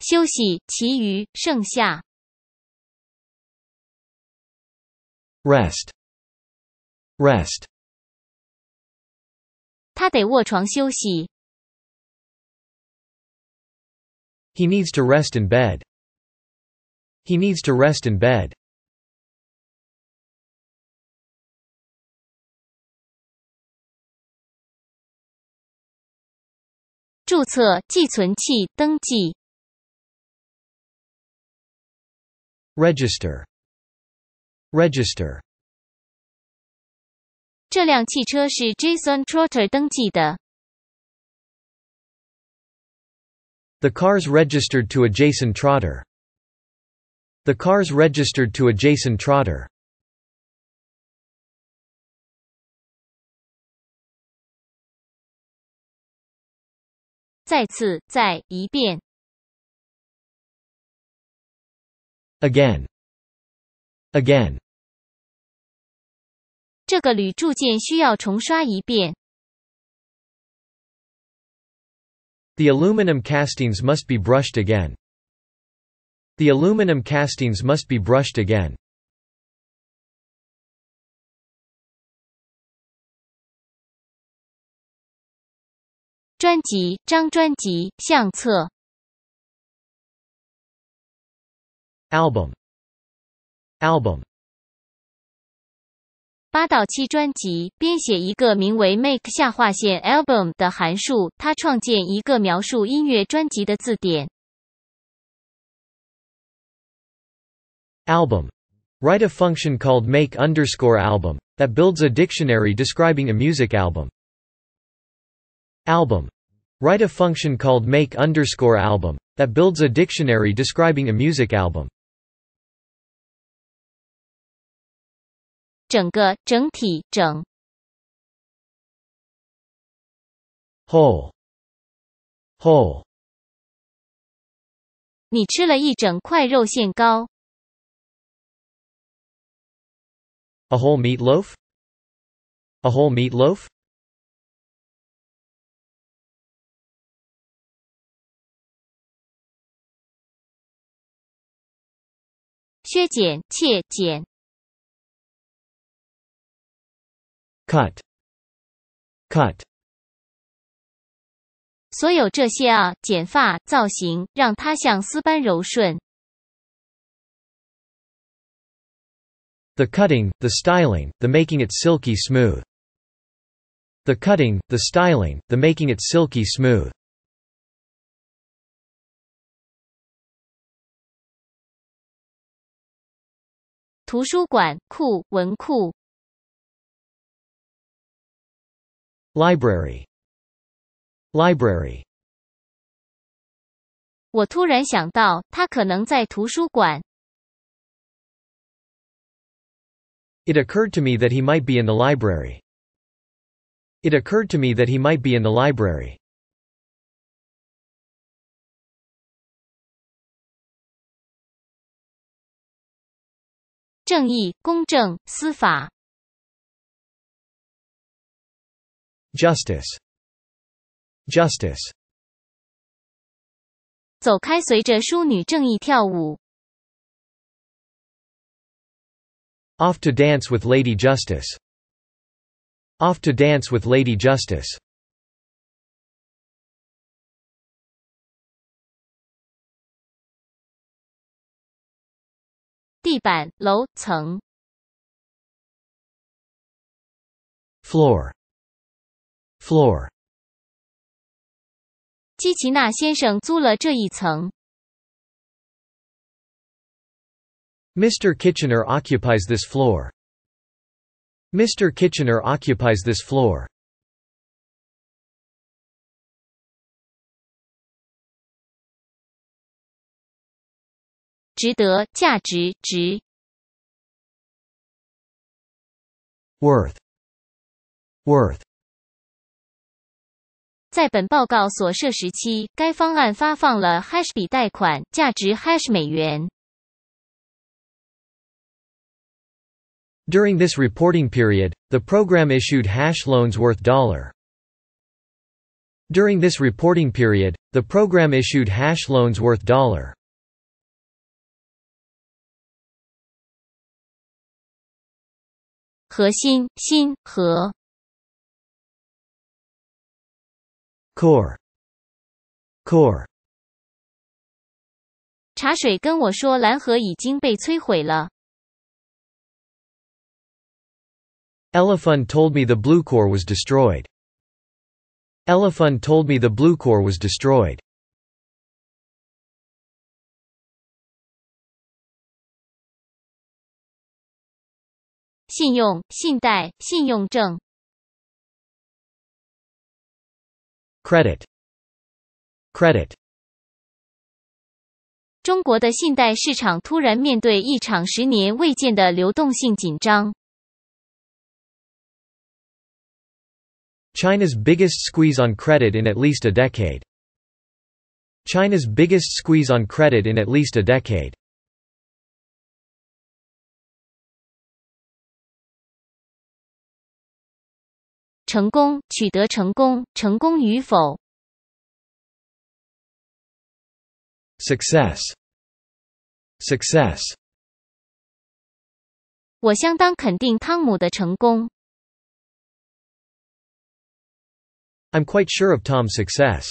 休息，其余，剩下。Rest. Rest. 他得卧床休息。He needs to rest in bed. He needs to rest in bed. 注册、寄存器、登记。Register. Register. 这辆汽车是 Jason Trotter 登记的。 The car's registered to a Jason Trotter. The car's registered to a Jason Trotter. Again. Again. 这个铝铸件需要重刷一遍。 The aluminum castings must be brushed again. The aluminum castings must be brushed again. Album. Album. 八到七专辑，编写一个名为 “make 下划线 album” 的函数，它创建一个描述音乐专辑的字典。 Album. Write a function called make underscore album that builds a dictionary describing a music album. Album. Write a function called make underscore album that builds a dictionary describing a music album. 整个、整体、整。Whole. Whole. 你吃了一整块肉馅糕。A whole meat loaf? A whole meat loaf? 削减、切、剪。Cut. Cut. 所有这些啊，剪发、造型，让它像丝般柔顺。 The cutting, the styling, the making it silky smooth. The cutting, the styling, the making it silky smooth. Library. Library. 我突然想到，他可能在图书馆。 It occurred to me that he might be in the library. It occurred to me that he might be in the library. Justice. Justice. 走开，随着淑女正义跳舞。 Off to dance with Lady Justice. Off to dance with Lady Justice. 地板、楼层。 Floor. Floor. 基奇纳先生租了这一层。 Mr. Kitchener occupies this floor. Mr. Kitchener occupies this floor. 值得，价值，值。 Worth. Worth. 在本报告所涉时期，该方案发放了 hash 笔贷款，价值 hash 美元。During this reporting period, the program issued hash loans worth dollar. During this reporting period, the program issued hash loans worth dollar. Core. Core. 茶水跟我说蓝河已经被摧毁了。 Elephant told me the blue core was destroyed. Elephant told me the blue core was destroyed. Credit. Credit. 中国的信贷市场突然面对一场十年未见的流动性紧张。 China's biggest squeeze on credit in at least a decade. China's biggest squeeze on credit in at least a decade. 成功，取得成功，成功与否。 Success. Success. 我相当肯定汤姆的成功。 I'm quite sure of Tom's success.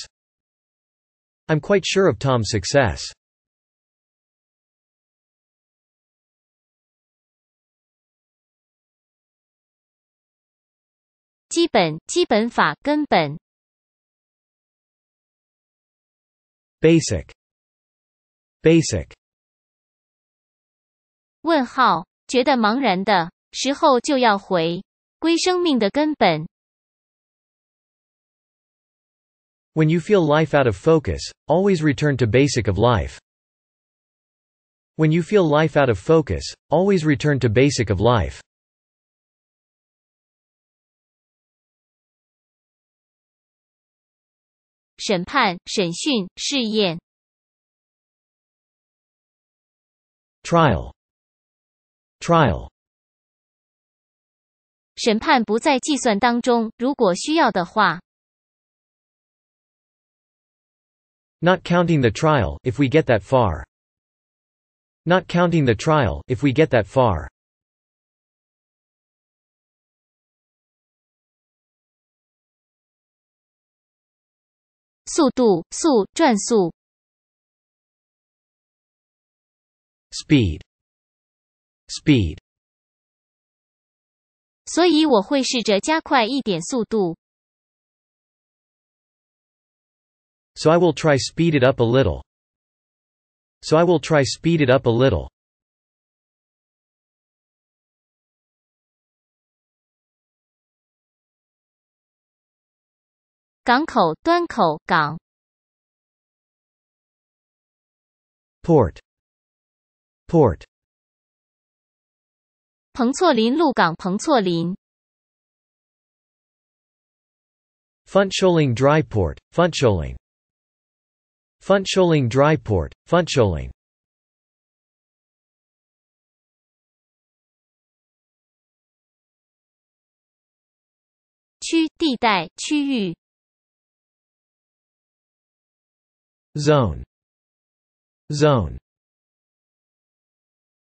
I'm quite sure of Tom's success. 基本、基本法、根本。Basic. Basic. 问号，觉得茫然的时候就要回归生命的根本。When you feel life out of focus, always return to basic of life. When you feel life out of focus, always return to basic of life. 审判、审讯、试验。 Trial. Trial. 审判不在计算当中，如果需要的话。 Not counting the trial, if we get that far. Not counting the trial, if we get that far. 速度、速、转速。 Speed. Speed. 所以我会试着加快一点速度。 So I will try speed it up a little. So I will try speed it up a little. 港口、端口、港。Port. Port. 彭措林鹿港彭措林。Funtsholing Dry Port, Funtsholing. Funtsholing Dry Port, Funtsholing. Zone. Zone.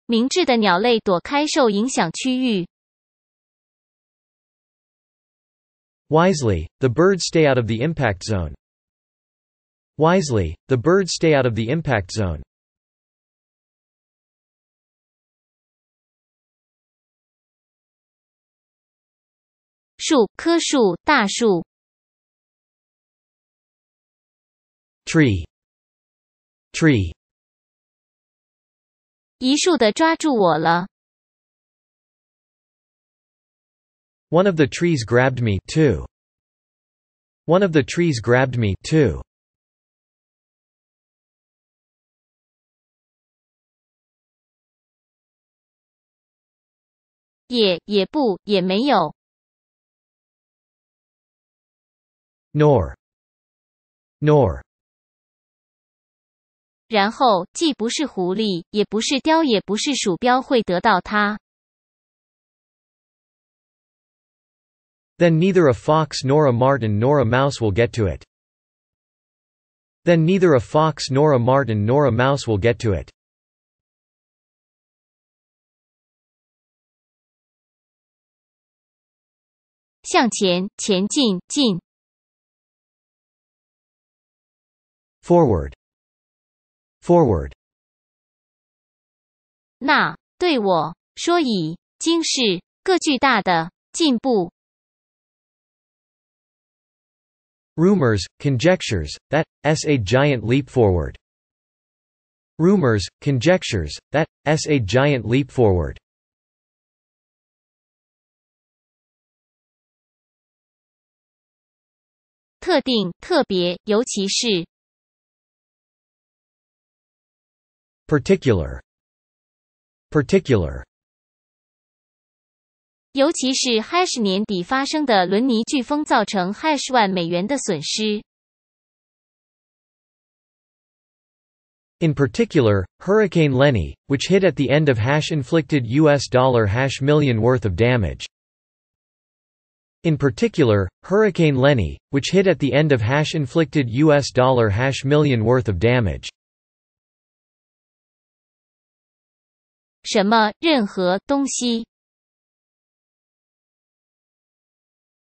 明智的鸟类躲开受影响区域。 Wisely, the birds stay out of the impact zone. Wisely, the birds stay out of the impact zone. 树、棵树、大树。 Tree. Tree. 一树的抓住我了。 One of the trees grabbed me, too. One of the trees grabbed me, too. 也也不也没有。 Nor. Nor. 然后既不是狐狸，也不是雕，也不是鼠标会得到它。 Then neither a fox nor a marten nor a mouse will get to it. Then neither a fox nor a marten nor a mouse will get to it. 向前，前进，进。 Forward. Forward. 那对我说已经是个巨大的进步。Rumors, conjectures, that, s a giant leap forward. Rumors, conjectures, that, s a giant leap forward. particular particular 尤其是 Hash 年底发生的伦尼飓风造成 Hash 万美元的损失。 In particular, Hurricane Lenny, which hit at the end of hash inflicted US dollar hash million worth of damage. In particular, Hurricane Lenny, which hit at the end of hash inflicted US dollar hash million worth of damage. 什么？任何东西。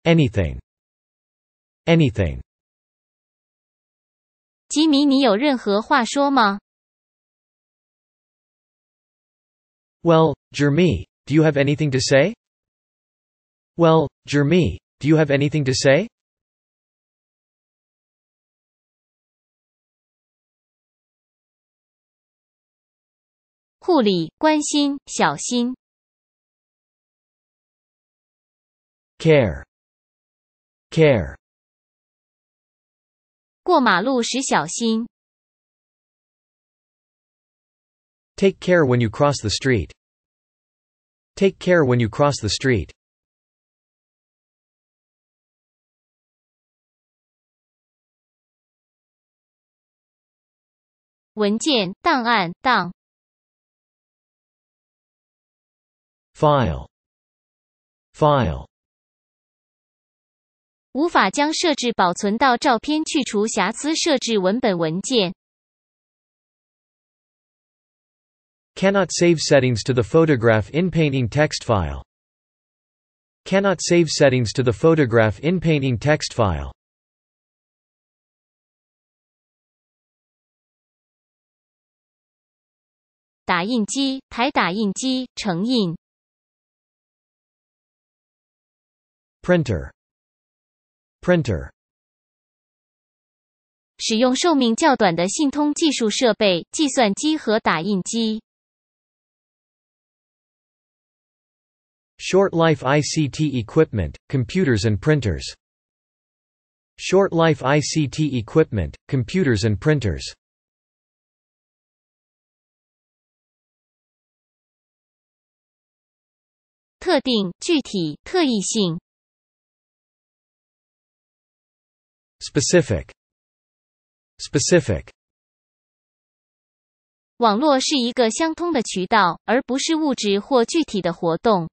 Anything. Anything. 吉米，你有任何话说吗？ Well, Jeremy, do you have anything to say? Well, Jeremy, do you have anything to say? 护理、关心、小心。Care. Care. 过马路时小心。Take care when you cross the street. Take care when you cross the street. 文件、档案、档。file file 无法将设置保存到照片去除瑕疵设置文本文件。Cannot save settings to the photograph inpainting text file. Cannot save settings to the photograph inpainting text file. Printer. Printer. 使用寿命较短的信通技术设备、计算机和打印机。 Short life ICT equipment, computers and printers. Short life ICT equipment, computers and printers. Specific. Specific. 网络是一个相通的渠道，而不是物质或具体的活动。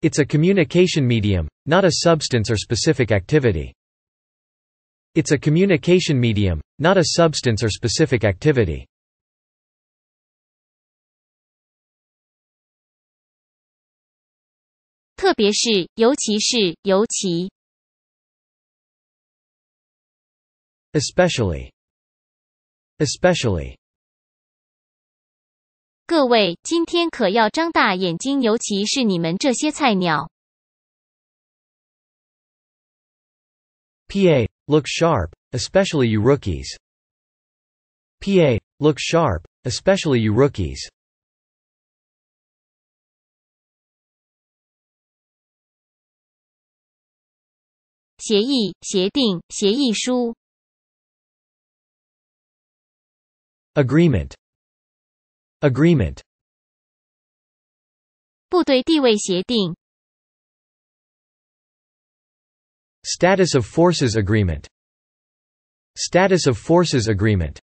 It's a communication medium, not a substance or specific activity. It's a communication medium, not a substance or specific activity. 特别是，尤其是，尤其。 Especially. Especially. 各位，今天可要张大眼睛，尤其是你们这些菜鸟。 PA, look sharp, especially you rookies. PA, look sharp, especially you rookies. 协议、协定、协议书。Agreement. Agreement. 部队地位协定。Status of Forces Agreement. Status of Forces Agreement.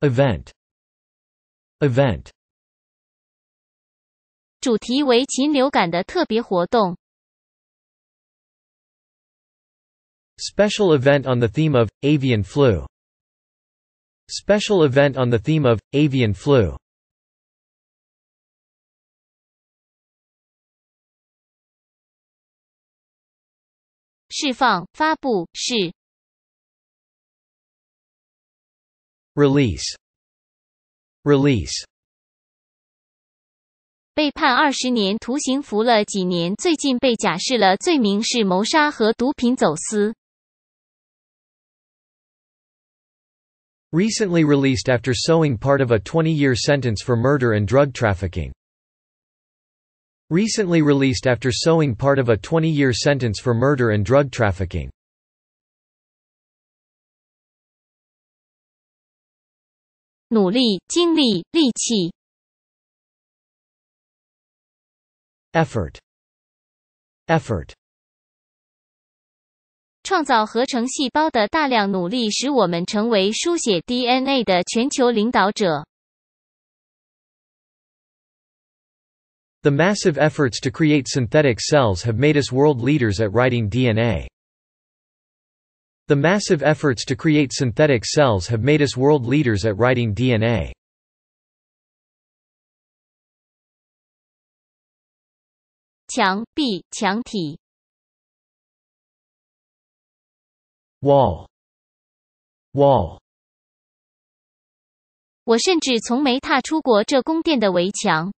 Event. Event. 主题为禽流感的特别活动。 Special event on the theme of avian flu. Special event on the theme of avian flu. release release 被判二十年徒刑，服了几年，最近被假释了，罪名是谋杀和毒品走私。Recently released after sewing part of a 20-year sentence for murder and drug trafficking. Recently released after sewing part of a 20-year sentence for murder and drug trafficking. 努力、精力、力气、 Effort. Effort. 创造合成细胞的大量努力使我们成为书写 DNA 的全球领导者。 The massive efforts to create synthetic cells have made us world leaders at writing DNA. The massive efforts to create synthetic cells have made us world leaders at writing DNA. 墙壁、墙体、 Wall. Wall. 我甚至从没踏出过这宫殿的围墙。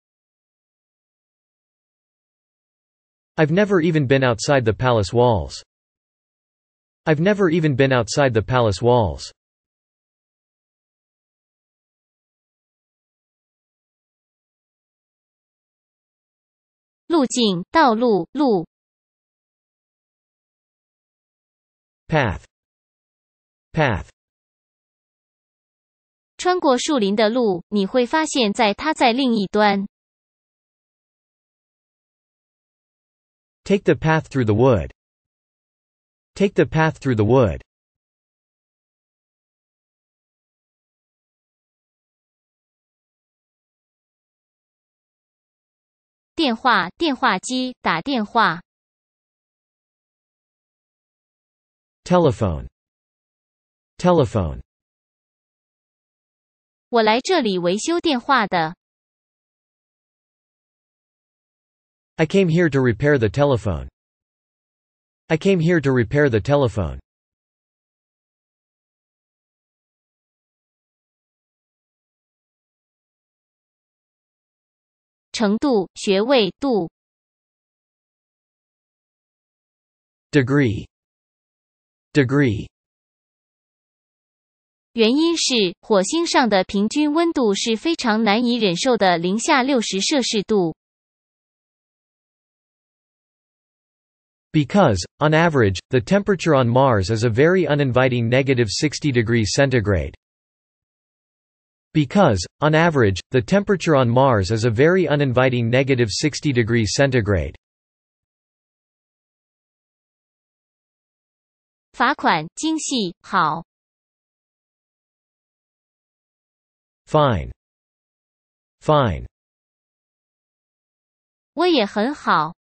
I've never even been outside the palace walls. I've never even been outside the palace walls. 路径、道路、路、 Path. Path. 穿过树林的路，你会发现在它在另一端。 Take the path through the wood. Take the path through the wood. 电话、电话机、打电话、 Telephone. Telephone. 我来这里维修电话的。 I came here to repair the telephone. I came here to repair the telephone. 程度、学位、度、 Degree. Degree. 原因是火星上的平均温度是非常难以忍受的零下六十摄氏度。 Because, on average, the temperature on Mars is a very uninviting negative 60 degrees centigrade. Because, on average, the temperature on Mars is a very uninviting negative 60 degrees centigrade. 罚款精细好， Fine. Fine. 我也很好。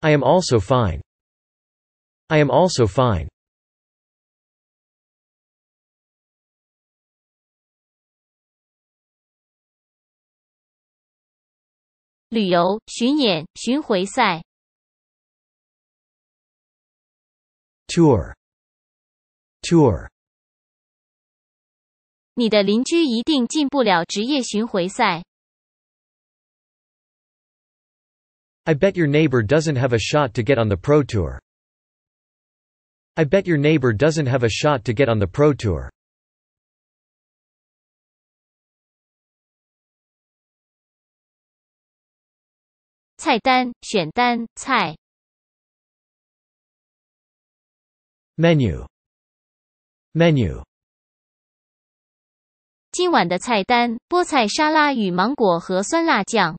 I am also fine. I am also fine. 旅游、巡演、巡回赛、 Tour. Tour. 你的邻居一定进不了职业巡回赛。 I bet your neighbor doesn't have a shot to get on the Pro Tour. I bet your neighbor doesn't have a shot to get on the Pro Tour. 菜单、选单、菜、 Menu. Menu. 今晚的菜单：菠菜沙拉与芒果和酸辣酱。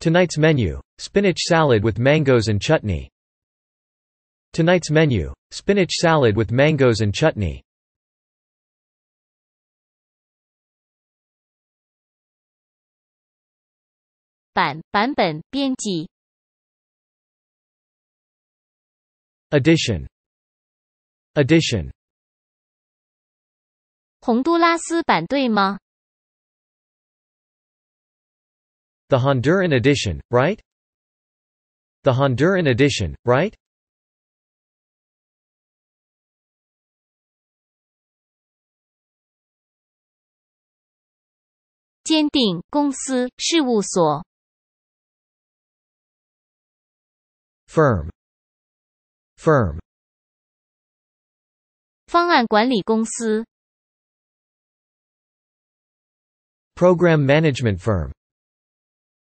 Tonight's menu spinach salad with mangoes and chutney. Tonight's menu spinach salad with mangoes and chutney. 版版本编辑 Addition. Addition. 洪都拉斯版对吗？ The Honduran edition, right? The Honduran edition, right? 坚定公司事务所 Firm. Firm. 方案管理公司 Program management firm.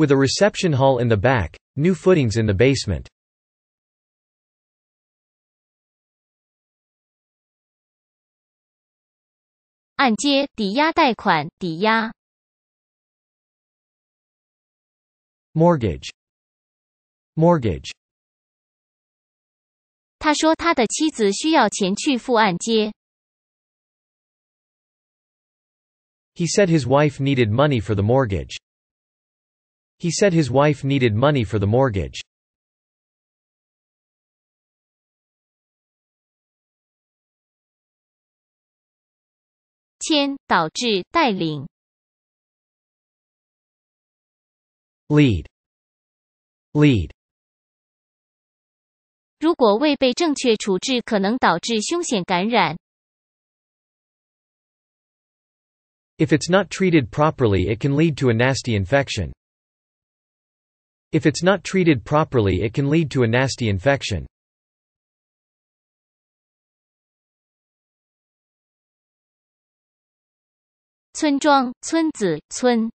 With a reception hall in the back, new footings in the basement. 按揭、抵押贷款、抵押 Mortgage. Mortgage. 他说他的妻子需要钱去付按揭。 He said his wife needed money for the mortgage. He said his wife needed money for the mortgage. 签导致带领 Lead. Lead. 如果未被正确处置，可能导致凶险感染。 If it's not treated properly it can lead to a nasty infection. If it's not treated properly it can lead to a nasty infection. 村庄、村子、村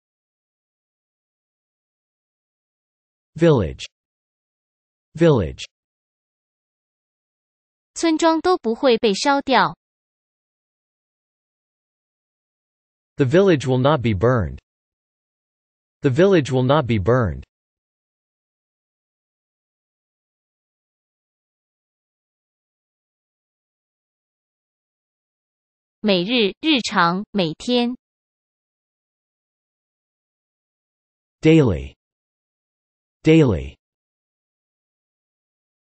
Village. Village. 村庄都不会被烧掉。 The village will not be burned. The village will not be burned. 每日、日常、每天 Daily. Daily.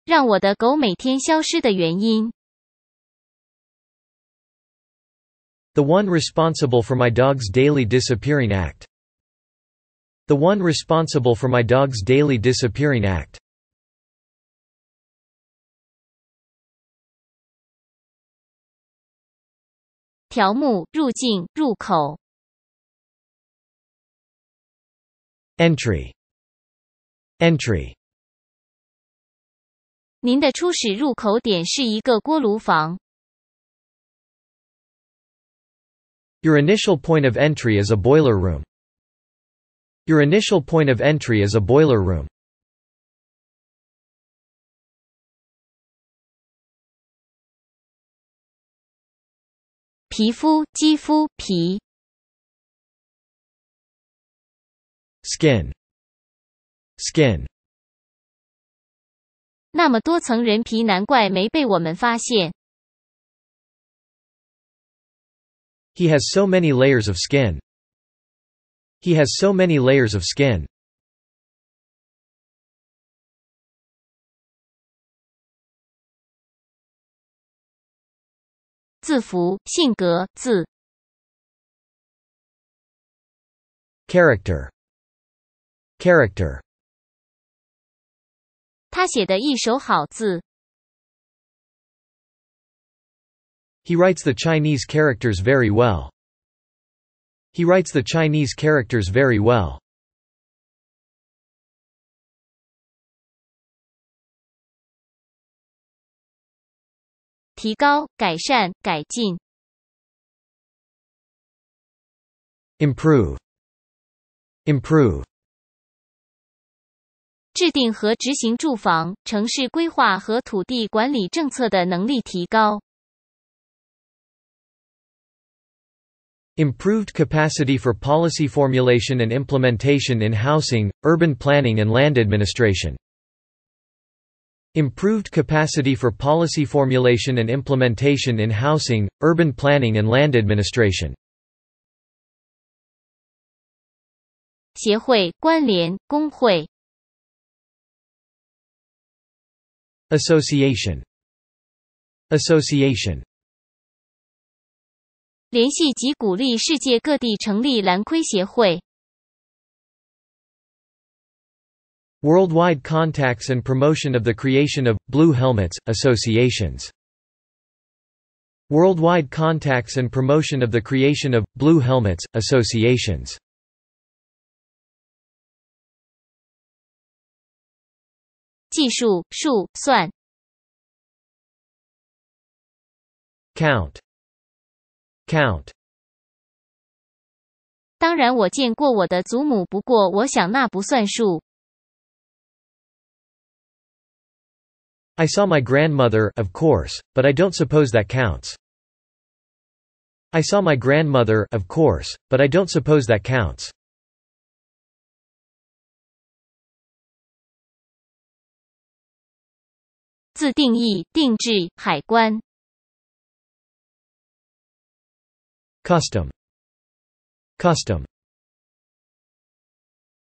让我的狗每天消失的原因。 The one responsible for my dog's daily disappearing act. The one responsible for my dog's daily disappearing act. 条目、入境、入口、Entry. Entry. 您的初始入口点是一个锅炉房。Your initial point of entry is a boiler room. Your initial point of entry is a boiler room. 皮肤、肌肤、皮、 Skin. Skin. 那么多层人皮，难怪没被我们发现。 He has so many layers of skin. He has so many layers of skin. 字符、性格、字、 Character. Character. 他写的一手好字。 He writes the Chinese characters very well. He writes the Chinese characters very well. 提高、改善、改进。 Improve. Improve. 制定和执行住房、城市规划和土地管理政策的能力提高。 Improved capacity for policy formulation and implementation in housing, urban planning and land administration. Improved capacity for policy formulation and implementation in housing, urban planning and land administration. 协会、关联、工会。 Association Association 联系及鼓励世界各地成立蓝盔协会。 Worldwide contacts and promotion of the creation of Blue Helmets associations. Worldwide contacts and promotion of the creation of Blue Helmets associations. 计数、数、算、 Count. Count. 当然，我见过我的祖母，不过我想那不算数。 I saw my grandmother of course, but I don't suppose that counts. I saw my grandmother of course, but I don't suppose that counts. Custom Custom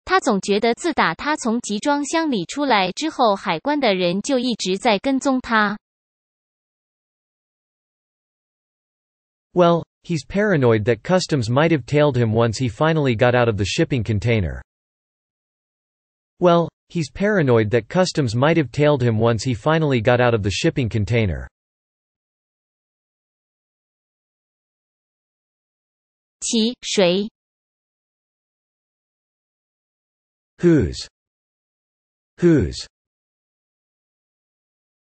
他总觉得自打他从集装箱里出来之后，海关的人就一直在跟踪他。 Well, he's paranoid that customs might have tailed him once he finally got out of the shipping container. Well, he's paranoid that customs might have tailed him once he finally got out of the shipping container. 其谁 Whose? Whose?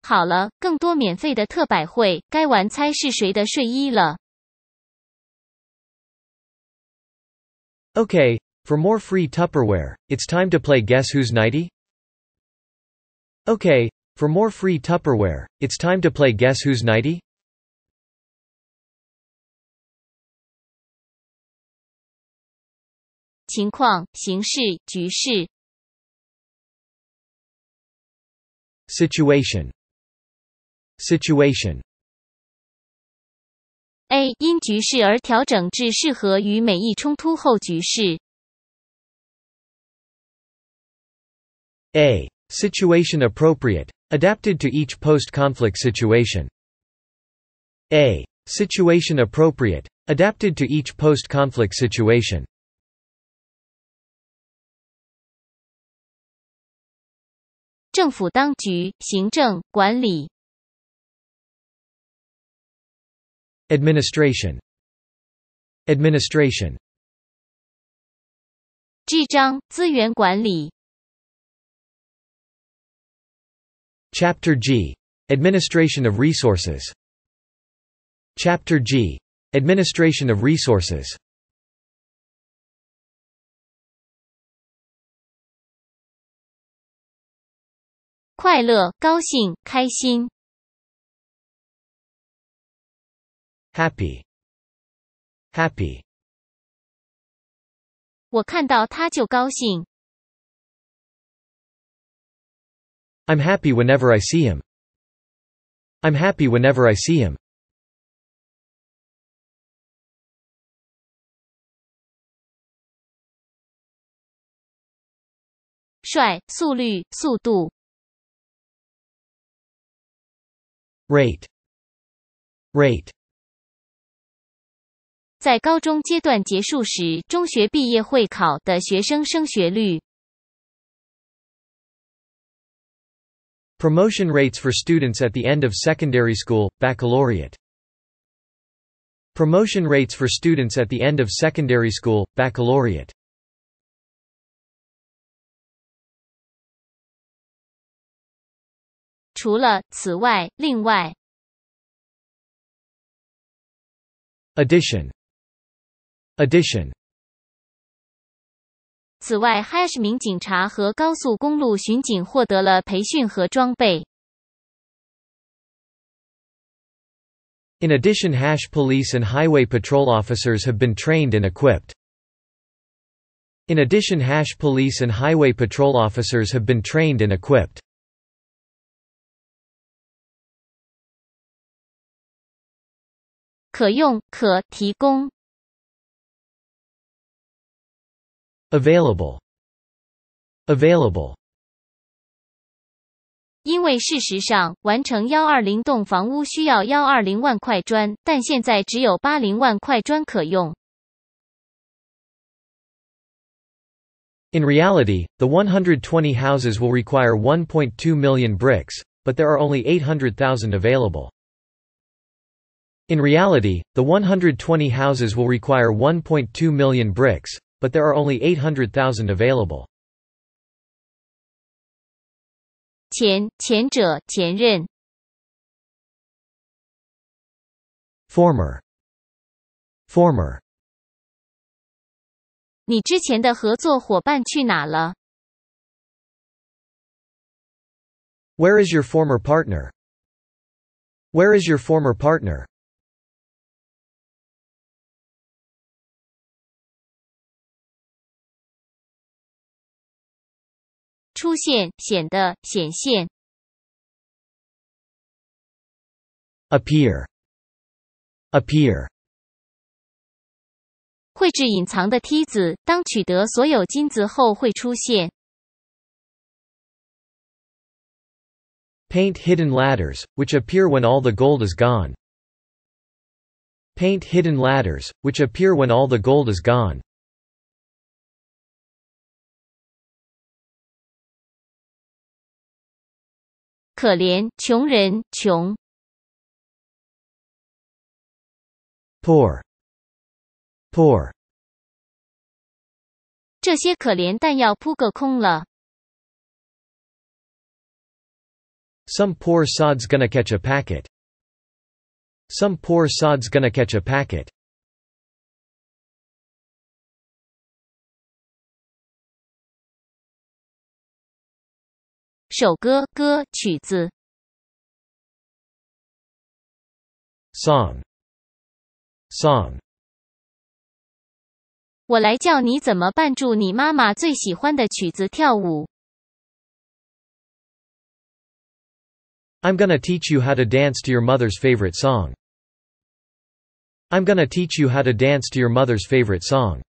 好了，更多免费的特百惠，该玩猜是谁的睡衣了。 Okay, for more free Tupperware, it's time to play Guess Who's Nighty? Okay, for more free Tupperware, it's time to play Guess Who's Nighty? 情况、形势、局势、 Situation. Situation. A 因局势而调整至适合于每一冲突后局势。 A. Situation appropriate, adapted to each post-conflict situation. A. Situation appropriate, adapted to each post-conflict situation. 政府当局、行政、管理、 Administration. Administration. 这章、资源管理、 Chapter G. Administration of resources. Chapter G. Administration of resources. 快乐、高兴、开心、Happy. Happy. 我看到他就高兴。I'm happy whenever I see him. I'm happy whenever I see him. Rate. Rate. 在高中阶段结束时，中学毕业会考的学生升学率。 Promotion rates for students at the end of secondary school, baccalaureate. Promotion rates for students at the end of secondary school, baccalaureate. 除了此外，另外， Addition. Addition. 此外，hash 名警察和高速公路巡警获得了培训和装备。 In addition hash police and highway patrol officers have been trained and equipped. In addition hash police and highway patrol officers have been trained and equipped. 可用、可提供、 Available. Available. 因为事实上，完成幺二零栋房屋需要幺二零万块砖，但现在只有八零万块砖可用。In reality, the 120 houses will require 1.2 million bricks, but there are only 800,000 available. In reality, the 120 houses will require 1.2 million bricks, but there are only 800,000 available. 前前者前任 Former. Former. 你之前的合作伙伴去哪了？ Where is your former partner? Where is your former partner? 出现、显得、显现。 Appear. Appear. 绘制隐藏的梯子，当取得所有金子后会出现。 Paint hidden ladders, which appear when all the gold is gone. Paint hidden ladders, which appear when all the gold is gone. 可怜，穷人，穷。 Poor. Poor. 这些可怜弹药扑个空了。 Some poor sod's gonna catch a packet. Some poor sod's gonna catch a packet. 首歌，歌，曲子。Song. Song. 我来教你怎么伴住你妈妈最喜欢的曲子跳舞。I'm gonna teach you how to dance to your mother's favorite song. I'm gonna teach you how to dance to your mother's favorite song.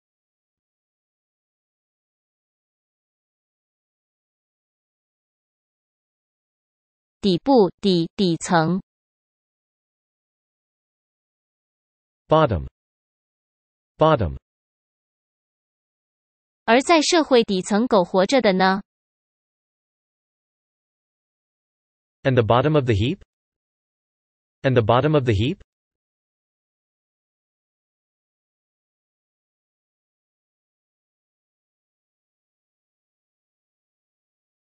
底部，底，底层。Bottom. Bottom. 而在社会底层苟活着的呢？And the bottom of the heap? And the bottom of the heap?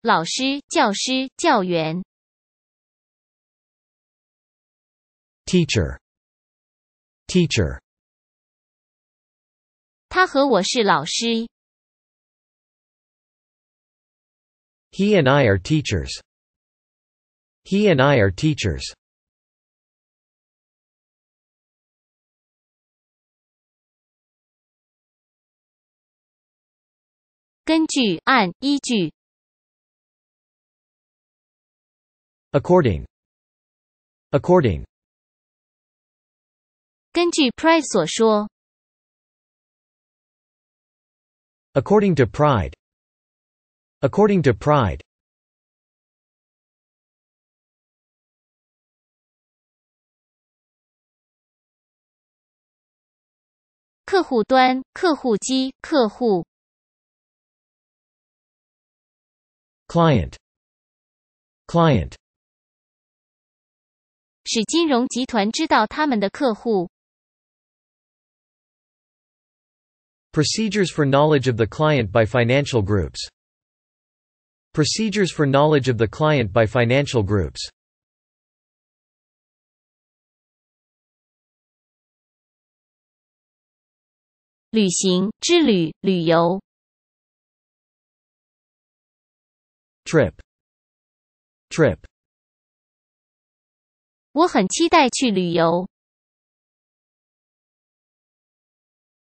老师、教师、教员。Teacher. Teacher. 他和我是老师。 He and I are teachers. He and I are teachers. 根据、按、依据。 According. According. 根据 Pride 所说， According to pride. According to pride. 客户端、客户机、客户。 Client. Client. 使金融集团知道他们的客户。 Procedures for knowledge of the client by financial groups. Procedures for knowledge of the client by financial groups. 旅行、之旅、旅游。 Trip. Trip. 我很期待去旅游。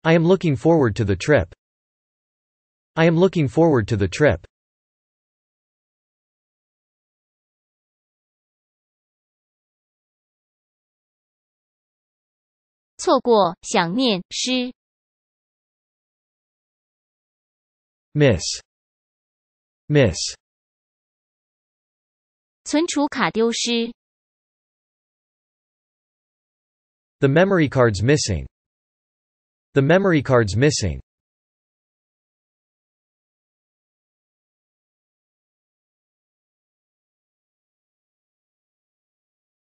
I am looking forward to the trip. I am looking forward to the trip. 错过、想念、失。 Miss. Miss. 存储卡丢失。 The memory card's missing. The memory card's missing.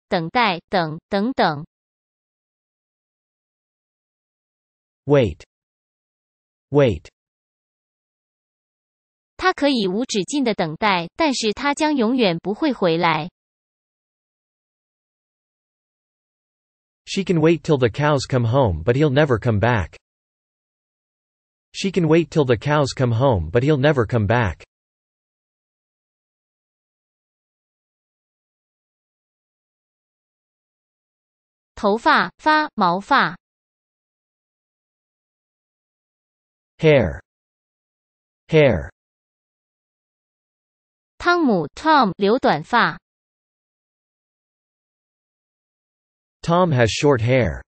等待，等，等等。 Wait. Wait. 它可以无止境的等待，但是它将永远不会回来。 She can wait till the cows come home but he'll never come back. She can wait till the cows come home but he'll never come back. 头发、发、毛发。 Hair. Hair. 汤姆 Tom 留短发。 Tom has short hair.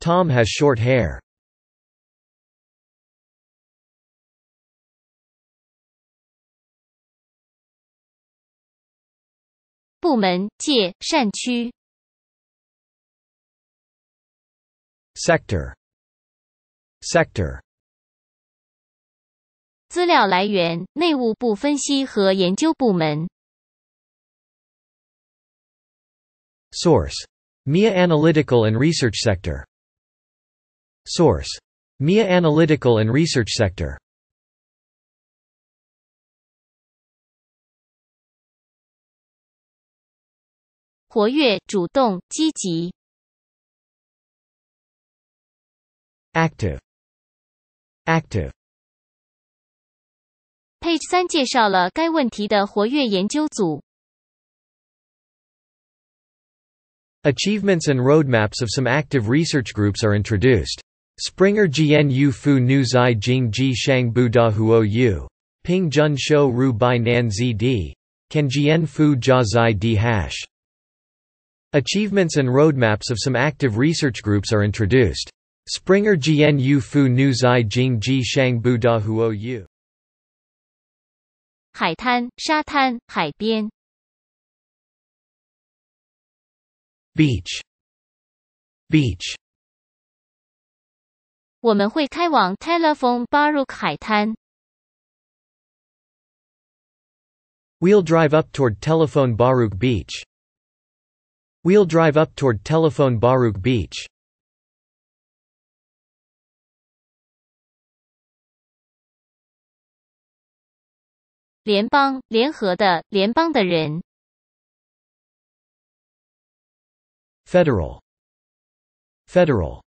Tom has short hair. 部门、界、善区。 Sector. Sector. 资料来源：内务部分析和研究部门。 Source. MIA Analytical and Research Sector. Source. MIA Analytical and Research Sector. 活跃、主动、积极。 Active. Active. Page 三介绍了该问题的活跃研究组。 Achievements and roadmaps of some active research groups are introduced. Springer Gnu Fu Nu Zai Jing Ji Shang Bu Da Huo Yu. Ping Jun Shou Ru Bai Nan Zd. Kan Jian Fu Jia Zai D hash. Achievements and roadmaps of some active research groups are introduced. Springer Gnu Fu Nu Zai Jing Ji Shang Bu Da Huo Yu. 海滩、沙滩、海边。 Beach. Beach. 我们会开往 Telephone Baruch 海滩。 We'll drive up toward Telephone Baruch Beach. We'll drive up toward Telephone Baruch Beach. 联邦、联合的、联邦的人。 Federal. Federal.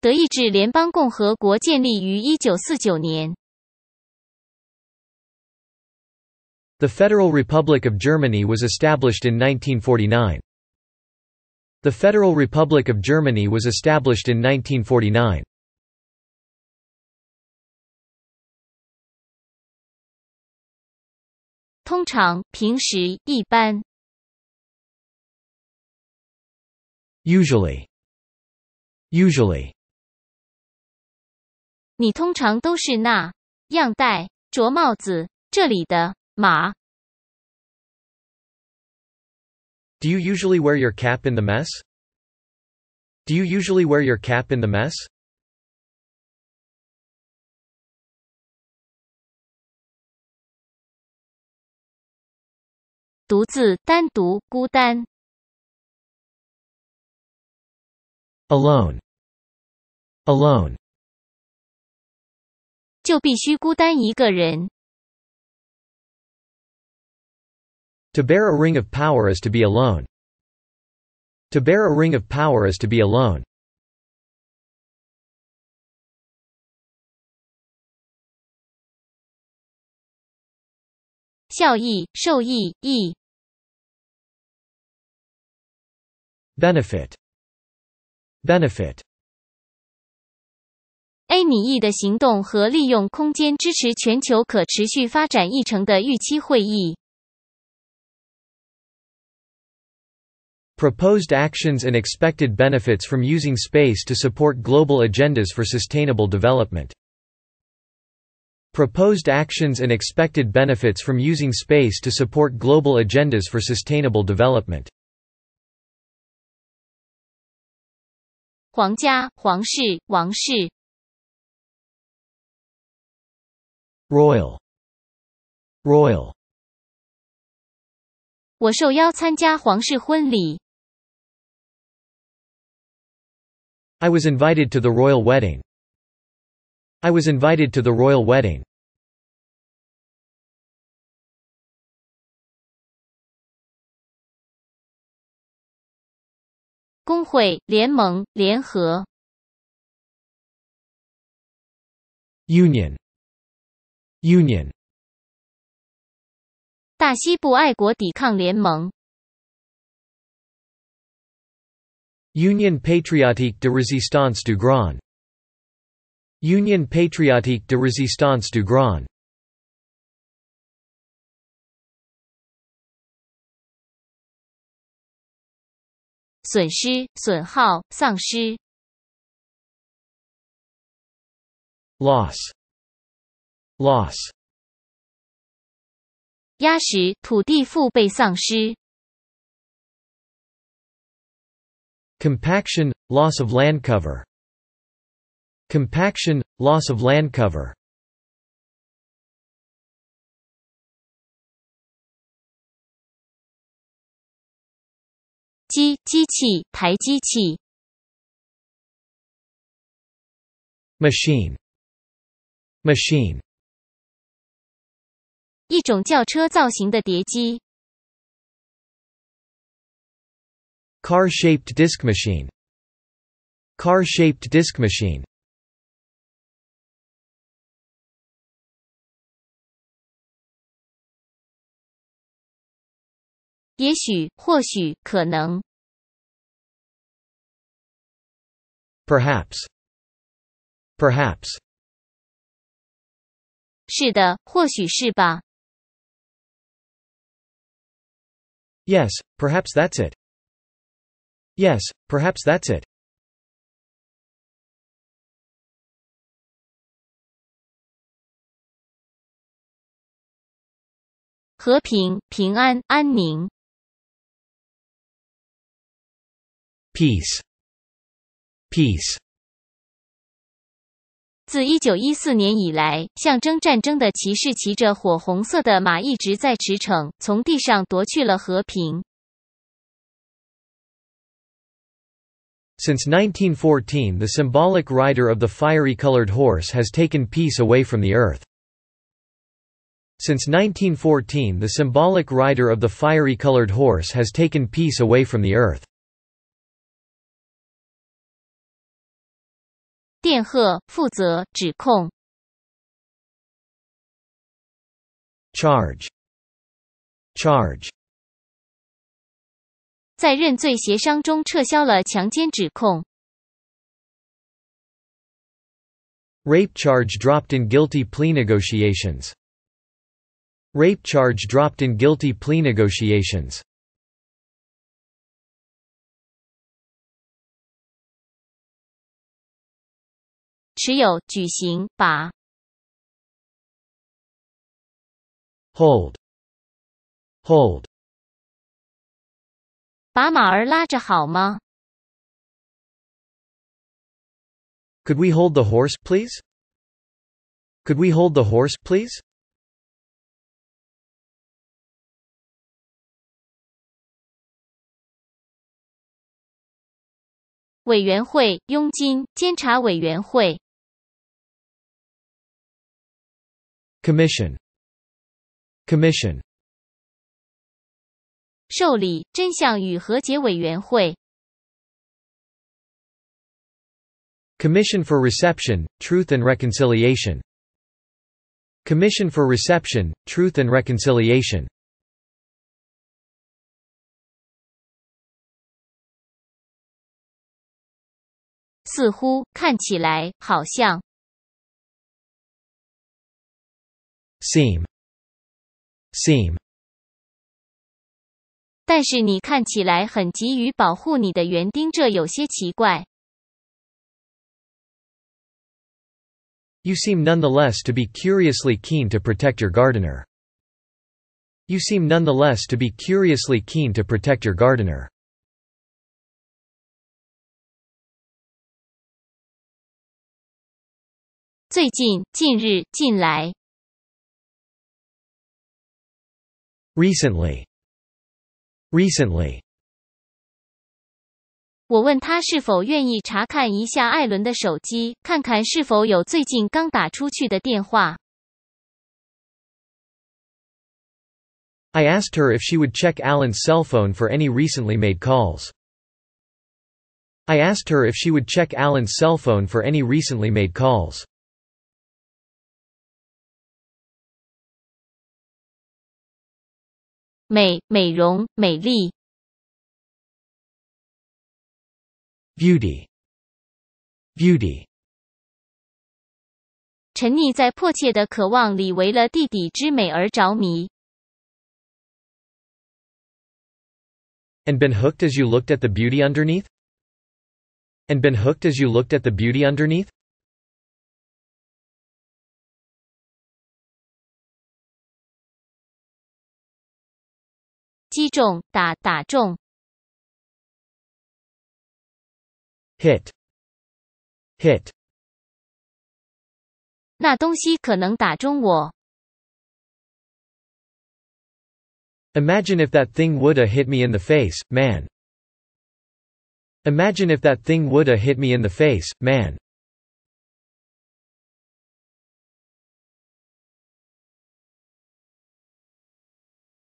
德意志联邦共和国建立于一九四九年。 The Federal Republic of Germany was established in 1949. The Federal Republic of Germany was established in 1949. Usually. Usually. 你通常都是那样戴着帽子。这里的马 Do you usually wear your cap in the mess? Do you usually wear your cap in the mess? Alone. Alone. 就必须孤单一个人。 To bear a ring of power is to be alone. To bear a ring of power is to be alone. 效益、受益、益。 Benefit. Benefit. A 米 E 的行动和利用空间支持全球可持续发展议程的预期会议。 Proposed actions and expected benefits from using space to support global agendas for sustainable development. Proposed actions and expected benefits from using space to support global agendas for sustainable development. 皇家、皇室、王室、 Royal. Royal. 我受邀参加皇室婚礼。 I was invited to the royal wedding. I was invited to the royal wedding. 工会、联盟、联合、Union. Union. 大西部爱国抵抗联盟、Union Patriotique de Résistance du Grand. Union Patriotique de Résistance du Grand. 损失、损耗、丧失、 Loss. Loss. 压实、土地腹被丧失、 Compaction, loss of land cover. Compaction, loss of land cover. 机、机器、台机器、Machine. Machine. 一种轿车造型的碟机、Car-shaped disk machine. Car-shaped disk machine. 也许、或许、可能、Perhaps. Perhaps. 是的，或许是吧。Yes, perhaps that's it. Yes, perhaps that's it. 和平、平安、安宁、Peace. Peace. 自一九一四年以来，象征战争的骑士骑着火红色的马一直在驰骋，从地上夺去了和平。 Since 1914 the symbolic rider of the fiery colored horse has taken peace away from the earth. Since 1914 the symbolic rider of the fiery colored horse has taken peace away from the earth. 电荷负责指控 Charge. Charge. 在认罪协商中撤销了强奸指控。 Rape charge dropped in guilty plea negotiations. Rape charge dropped in guilty plea negotiations. 持有举行把 Hold. Hold. 把马儿拉着好吗？Could we hold the horse, please? Could we hold the horse, please? 委员会、佣金、监察委员会、Commission. Commission. 受理、真相与和解委员会、 Commission for Reception, Truth and Reconciliation. Commission for Reception, Truth and Reconciliation. 似乎、看起来、好像、 Seem. Seem. 但是你看起来很急于保护你的园丁，这有些奇怪。 You seem nonetheless to be curiously keen to protect your gardener. You seem nonetheless to be curiously keen to protect your gardener. Recently. Recently. 我问他是否愿意查看一下艾伦的手机，看看是否有最近刚打出去的电话。 I asked her if she would check Alan's cell phone for any recently made calls. I asked her if she would check Alan's cell phone for any recently made calls. 美、美容、美丽。 Beauty. Beauty. 沉溺在迫切的渴望里，为了地底之美而着迷。 And been hooked as you looked at the beauty underneath? And been hooked as you looked at the beauty underneath? 击中、打、打中。 Hit. Hit. 那东西可能打中我。 Imagine if that thing woulda hit me in the face, man. Imagine if that thing woulda hit me in the face, man.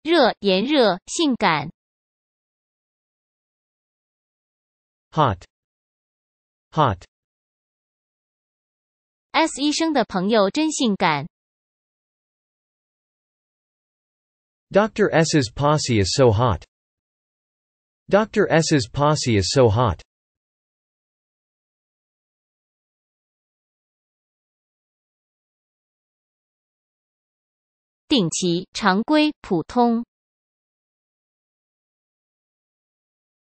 热、炎热、性感。 Hot. Hot. S 医生的朋友真性感。 Dr. S's posse is so hot. Dr. S's posse is so hot. 定期、常规、普通。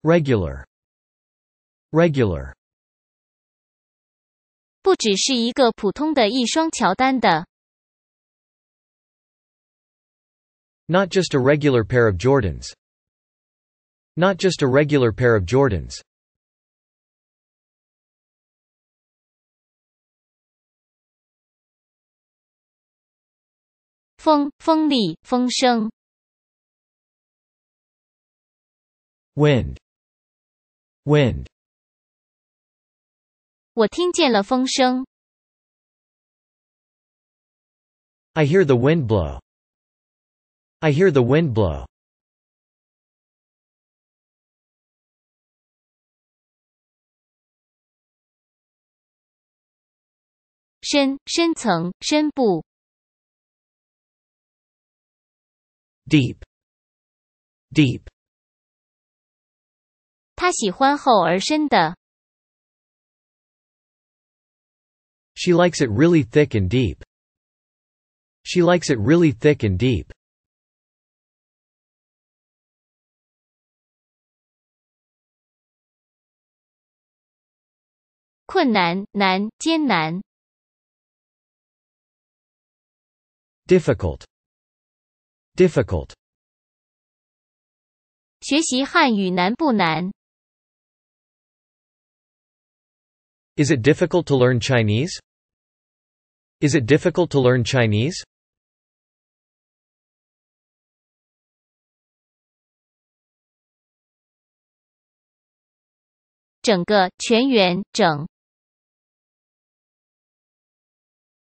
Regular. Regular. 不只是一个普通的一双乔丹的。Not just a regular pair of Jordans. Not just a regular pair of Jordans. 风、风力、风声。Wind. Wind. 我听见了风声。I hear the wind blow. I hear the wind blow. 深、深层、深部。Deep. Deep. 他喜欢厚而深的。 She likes it really thick and deep. She likes it really thick and deep. 困难、难、艰难。 Difficult. Difficult. 学习汉语难不难？ Is it difficult to learn Chinese? Is it difficult to learn Chinese? 整个、全员、整。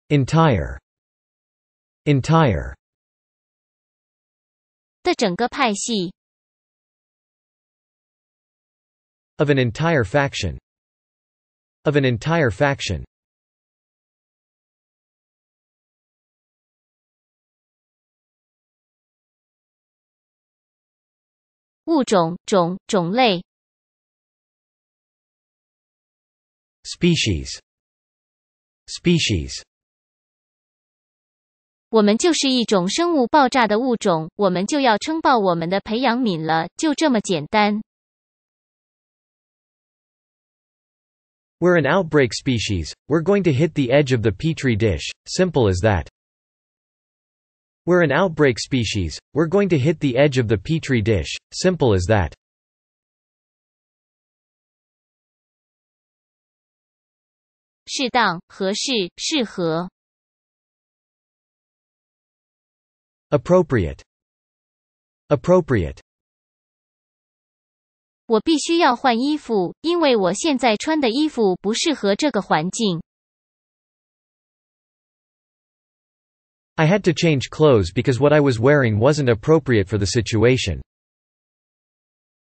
Entire. Entire. 的整个派系。 Of an entire faction. Of an entire faction. 物种、种、种类。 Species. Species. 我们就是一种生物爆炸的物种，我们就要撑爆我们的培养皿了，就这么简单。We're an outbreak species, we're going to hit the edge of the petri dish, simple as that. We're an outbreak species, we're going to hit the edge of the petri dish, simple as that. Appropriate. Appropriate. 我必须要换衣服，因为我现在穿的衣服不适合这个环境。 I had to change clothes because what I was wearing wasn't appropriate for the situation.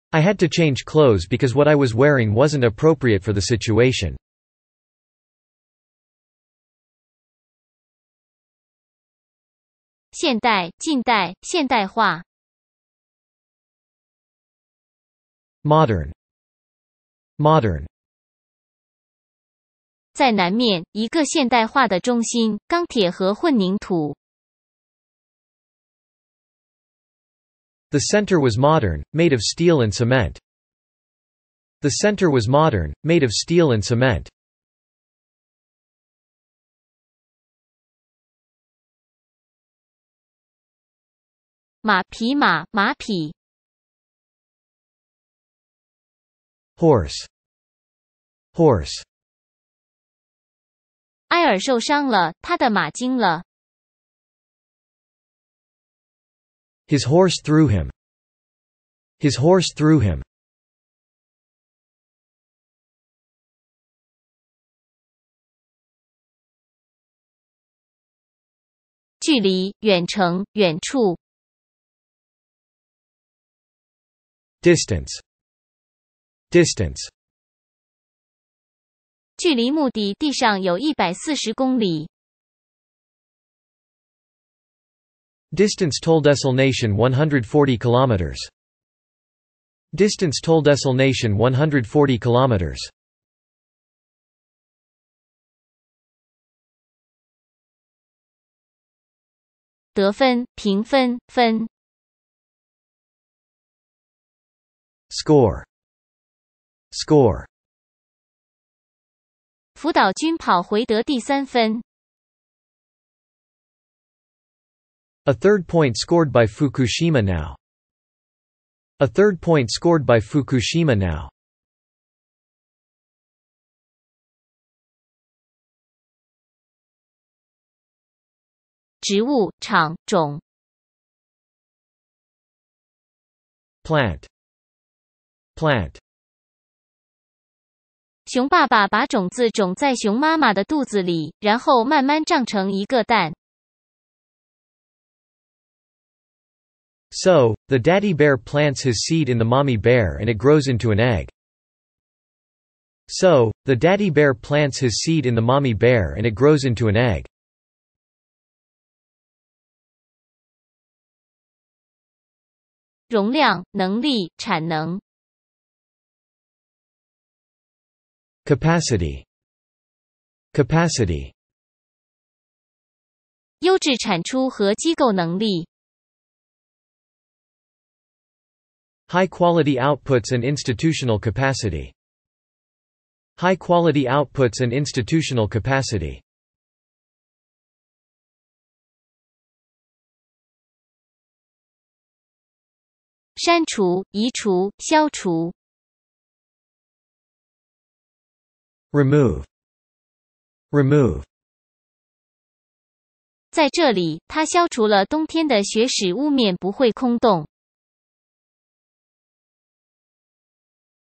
I had to change clothes because what I was wearing wasn't appropriate for the situation. 现代、近代、现代化。 Modern. Modern. 在南面，一个现代化的中心，钢铁和混凝土。 The center was modern, made of steel and cement. The center was modern, made of steel and cement. 马匹马，马匹。 Horse. Horse. 埃尔受伤了，他的马惊了。 His horse threw him. His horse threw him. Distance. Distance. 距离目的地上有一百四十公里。 Distance told Nation 140 kilometers. Distance told Nation 140 kilometers. Score. Score. 福岛军跑回得第三分。 A third point scored by Fukushima now. A third point scored by Fukushima now. 植物、场、种。 Plant. Plant. 熊爸爸把种子种在熊妈妈的肚子里，然后慢慢长成一个蛋。 So, the daddy bear plants his seed in the mommy bear and it grows into an egg. So, the daddy bear plants his seed in the mommy bear and it grows into an egg. 容量、能力、产能。 Capacity. Capacity. 优质产出和机构能力。 High quality outputs and institutional capacity. High quality outputs and institutional capacity. 删除、移除、消除。 Remove. Remove. 在这里，它消除了冬天的雪，使屋面不会空洞。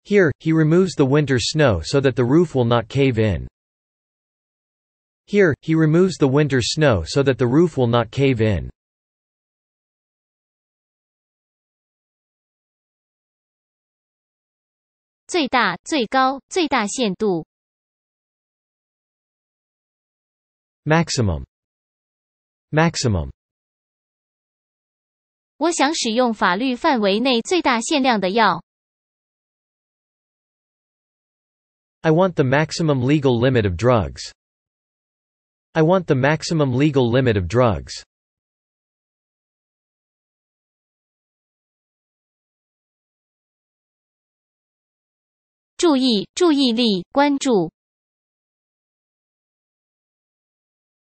Here, he removes the winter snow so that the roof will not cave in. Here, he removes the winter snow so that the roof will not cave in. Maximum. Maximum. 我想使用法律范围内最大限量的药。 I want the maximum legal limit of drugs. I want the maximum legal limit of drugs.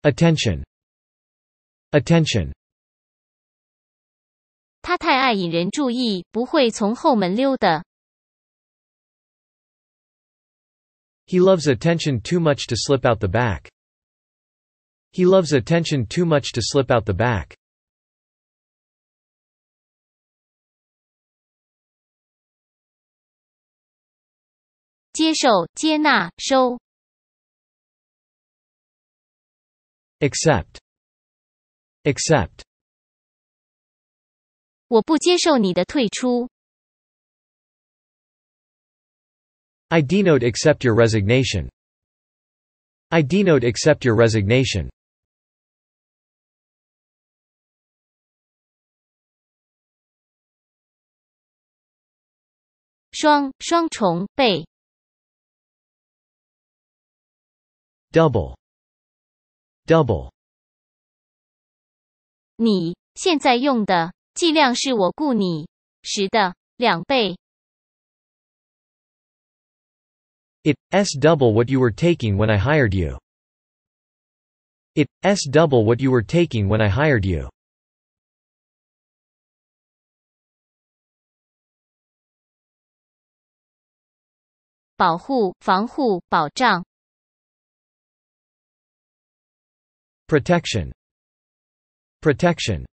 Attention. Attention. 他太爱引人注意，不会从后门溜的。 He loves attention too much to slip out the back. He loves attention too much to slip out the back. Accept. Accept. 我不接受你的退出。 I denote accept your resignation. I denote accept your resignation. 双双重倍 Double. Double. 你现在用的计量是我雇你时的两倍。 It s double what you were taking when I hired you. It s double what you were taking when I hired you. 保护、防护、保障。 Protection. Protection.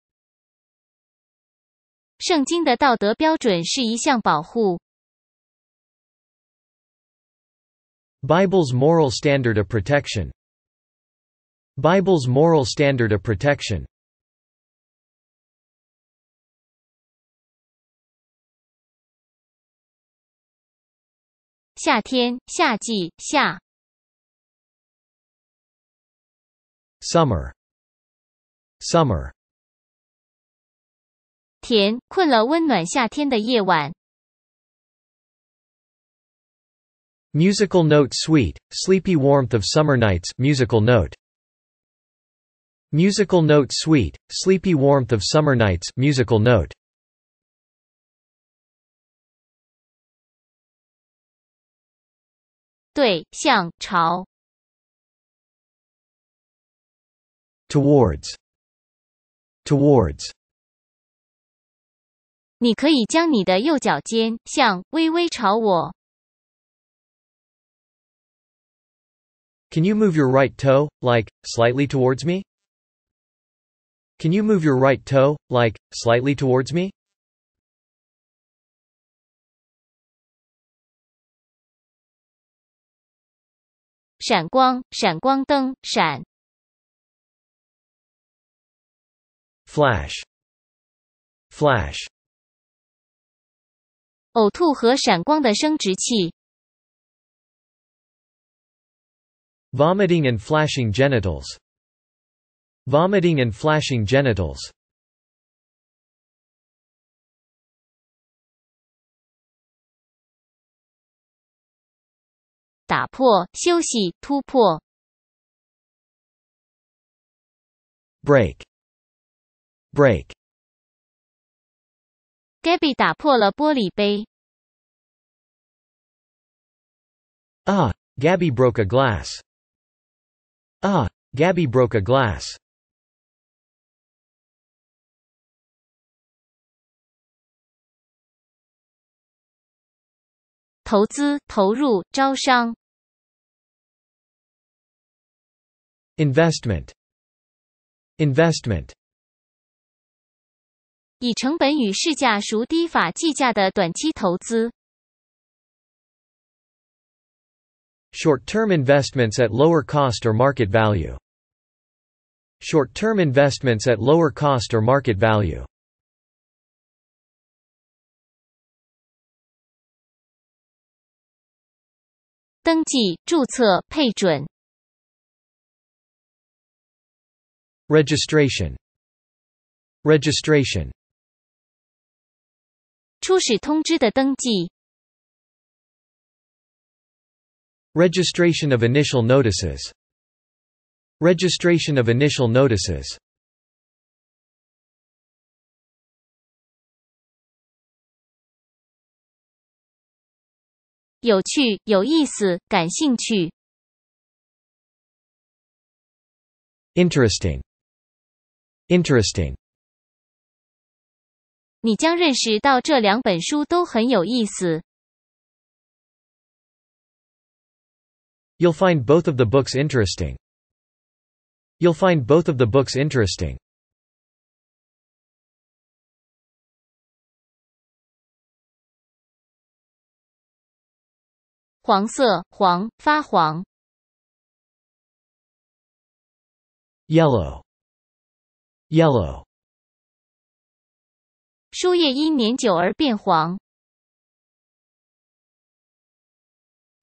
圣经的道德标准是一项保护。 Bible's moral standard of protection. Bible's moral standard of protection. 夏天、夏季、夏 Summer. Summer. 甜，困了温暖夏天的夜晚。 Musical note sweet, sleepy warmth of summer nights musical note. Musical note sweet, sleepy warmth of summer nights musical note. Towards. Towards. 你可以将你的右脚尖向微微朝我。 Can you move your right toe, like, slightly towards me? Can you move your right toe, like, slightly towards me? 闪光，闪光灯，闪。 Flash. Flash. 呕吐和闪光的生殖器。 Vomiting and flashing genitals. Vomiting and flashing genitals. 打破、休息、突破。 Break. Break. Gabby 打破了玻璃杯。 Ah, Gabby broke a glass. Ah, Gabby broke a glass. 投资、投入、招商。 Investment. Investment. 以成本与市价孰低法计价的短期投资。Short-term investments at lower cost or market value. Short-term investments at lower cost or market value. 登记、注册、配准。Registration. Registration. 初始通知的登记。 Registration of initial notices. Registration of initial notices. 有趣、有意思、感兴趣。 Interesting. Interesting. 你将认识到这两本书都很有意思。 You'll find both of the books interesting. You'll find both of the books interesting. 黄色，黄，发黄。 Yellow. Yellow. 书页因年久而变黄。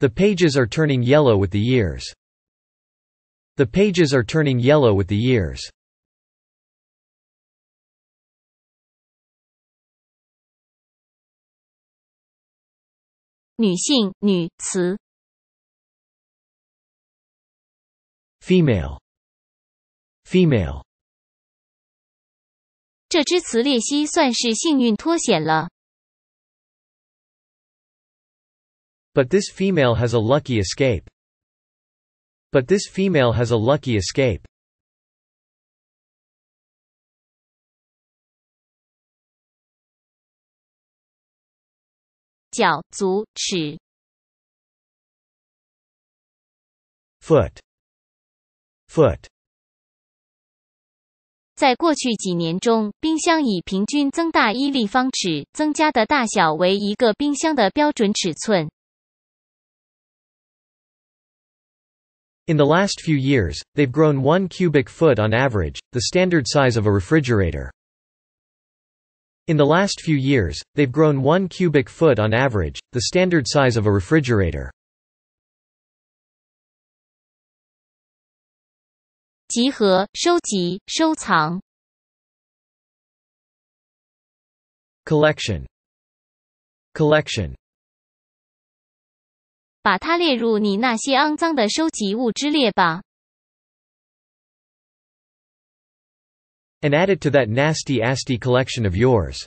The pages are turning yellow with the years. The pages are turning yellow with the years. 女性，女，词。 Female. Female. 这只雌鬣蜥算是幸运脱险了。 But this female has a lucky escape. But this female has a lucky escape. 脚、足、齿。 Foot. Foot. 在过去几年中，冰箱以平均增大一立方尺，增加的大小为一个冰箱的标准尺寸。 In the last few years, they've grown one cubic foot on average, the standard size of a refrigerator. In the last few years, they've grown one cubic foot on average, the standard size of a refrigerator. 集合、收集、收藏。 Collection. Collection. 把它列入你那些肮脏的收集物之列吧。 And add it to that nasty asty collection of yours.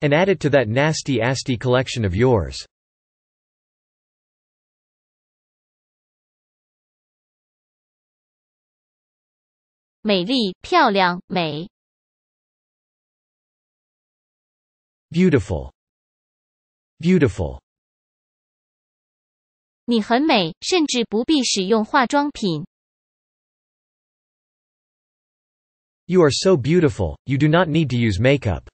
And add it to that nasty asty collection of yours. 美丽、漂亮、美。 Beautiful. Beautiful. 你很美，甚至不必使用化妆品。 You are so beautiful, you do not need to use makeup.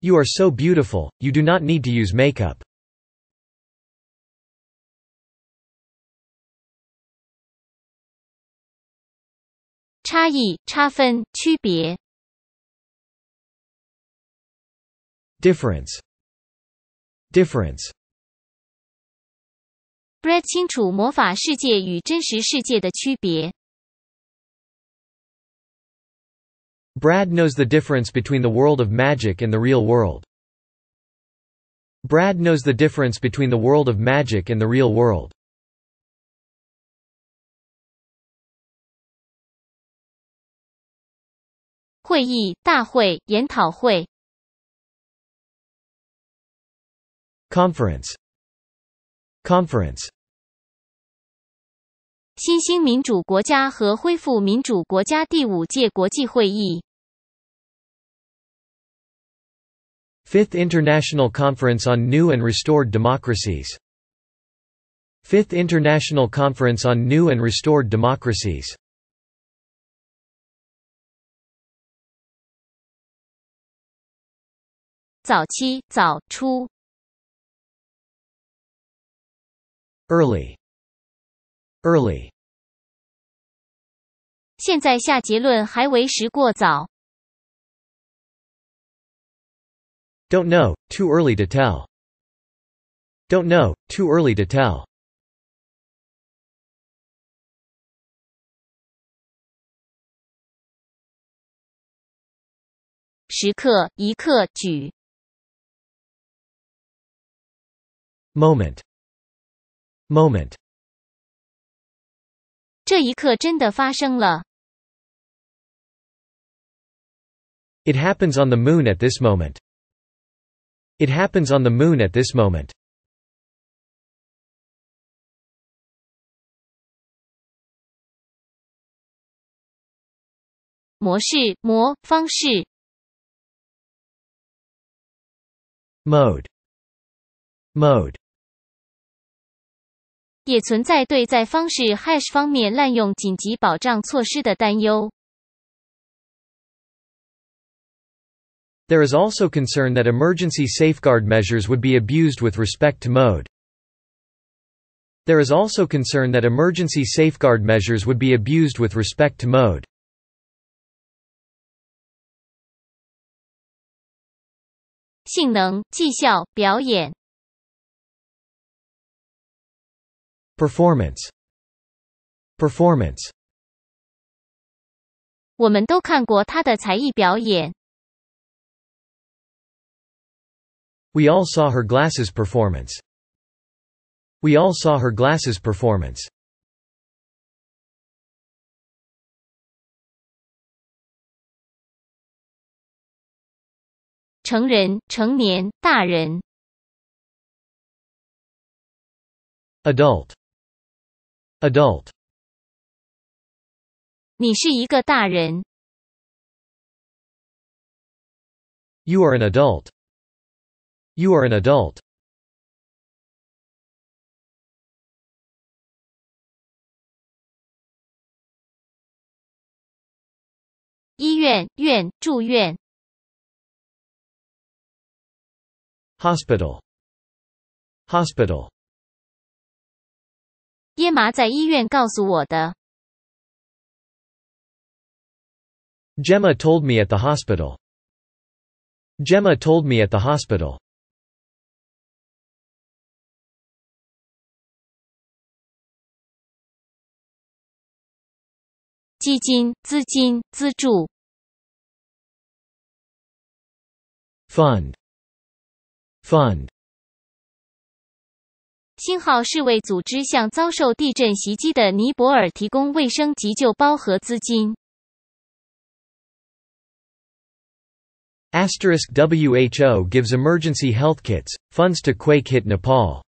You are so beautiful, you do not need to use makeup. 差异、差分、区别。 Difference. Difference. Brad 清楚魔法世界与真实世界的区别。 Brad knows the difference between the world of magic and the real world. Brad knows the difference between the world of magic and the real world. 会议、大会、研讨会。Conference. Conference. 新兴民主国家和恢复民主国家第五届国际会议。Fifth International Conference on New and Restored Democracies. Fifth International Conference on New and Restored Democracies. 早期、早、初。Early. Early. 现在下结论还为时过早。Don't know, too early to tell. Don't know, too early to tell. Moment. Moment. 这一刻真的发生了。 It happens on the moon at this moment. It happens on the moon at this moment. 模式、模方式。 Mode. Mode. 也存在对在方式 hash 方面滥用紧急保障措施的担忧。There is also concern that emergency safeguard measures would be abused with respect to mode. There is also concern that emergency safeguard measures would be abused with respect to mode. Performance. Performance. 我们都看过他的才艺表演。 We all saw her glasses performance. We all saw her glasses performance. 成人、成年、大人。 Adult. Adult. 你是一个大人。 You are an adult. You are an adult. 医院、院、住院。 Hospital. Hospital. 耶麻在医院告诉我的。Gemma told me at the hospital. Gemma told me at the hospital. 基金、资金、资助。Fund. Fund. 星号世卫组织向遭受地震袭击的尼泊尔提供卫生急救包和资金。Asterisk WHO gives emergency health kits, funds to quake hit Nepal.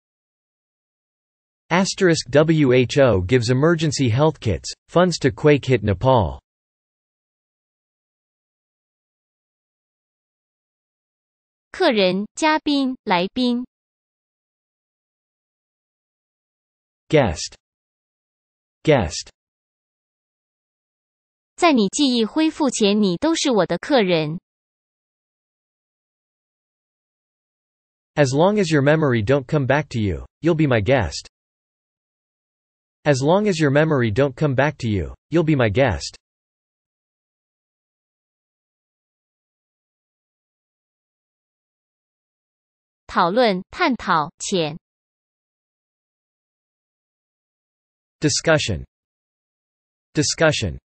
Asterisk WHO gives emergency health kits, funds to quake hit Nepal. Guest. Guest. 在你记忆恢复前，你都是我的客人。 As long as your memory don't come back to you, you'll be my guest. As long as your memory don't come back to you, you'll be my guest. 讨论、探讨、浅。 Discussion. Discussion.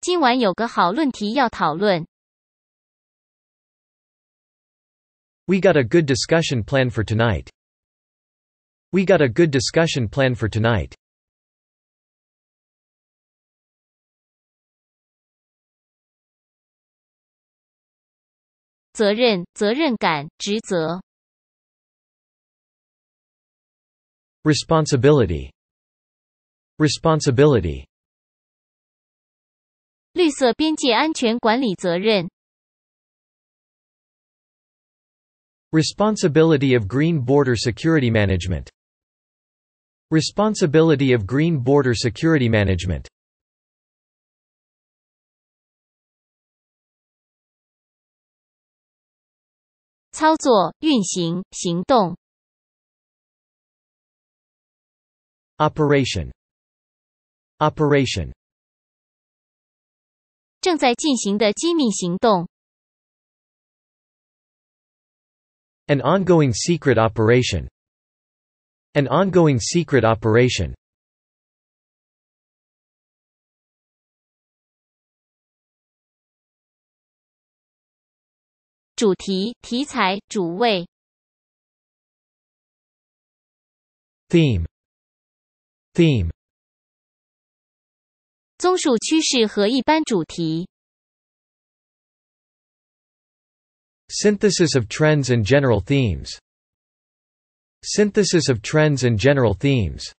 今晚有个好论题要讨论。 We got a good discussion plan for tonight. We got a good discussion plan for tonight. 责任、责任感、职责。 Responsibility. Responsibility. 绿色边界安全管理责任。 Responsibility of Green Border Security Management. Responsibility of Green Border Security Management. 操作、运行、行动。 Operation. Operation. 正在进行的机密行动。 An ongoing secret operation. An ongoing secret operation. 主题、题材、主谓。 Theme. Theme. 综属趋势和一般主题。Synthesis of trends and general themes. Synthesis of trends and general themes.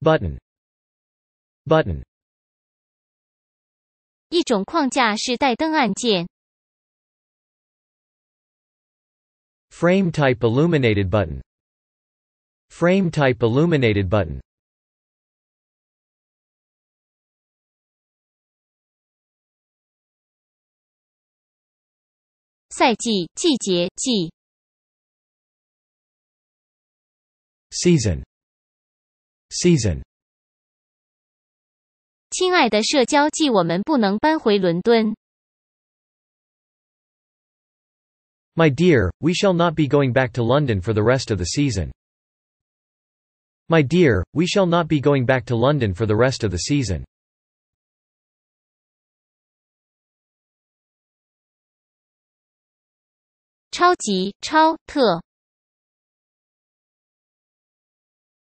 Button. Button. 一种框架是带灯按键。Frame type illuminated button. Frame type illuminated button. 赛季、季节、季。Season. Season. 亲爱的社交季，我们不能搬回伦敦。 My dear, we shall not be going back to London for the rest of the season. My dear, we shall not be going back to London for the rest of the season. 超级、超特。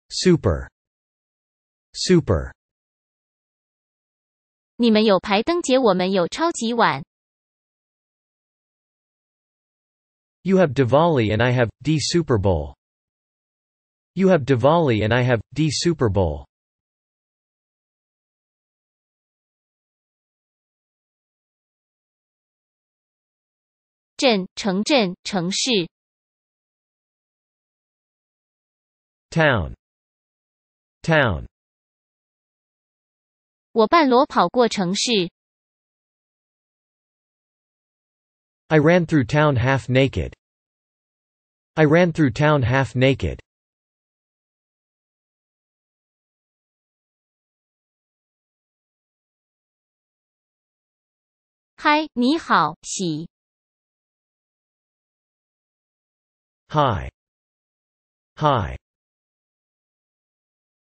Super. Super. 你们有排灯节，我们有超级碗。 You have Diwali and I have D Super Bowl. You have Diwali and I have D Super Bowl. 镇、城镇、城市。 Town. Town. 我半裸跑过城市。I ran through town half naked. I ran through town half naked. 嗨，你好，喜。Hi. Hi.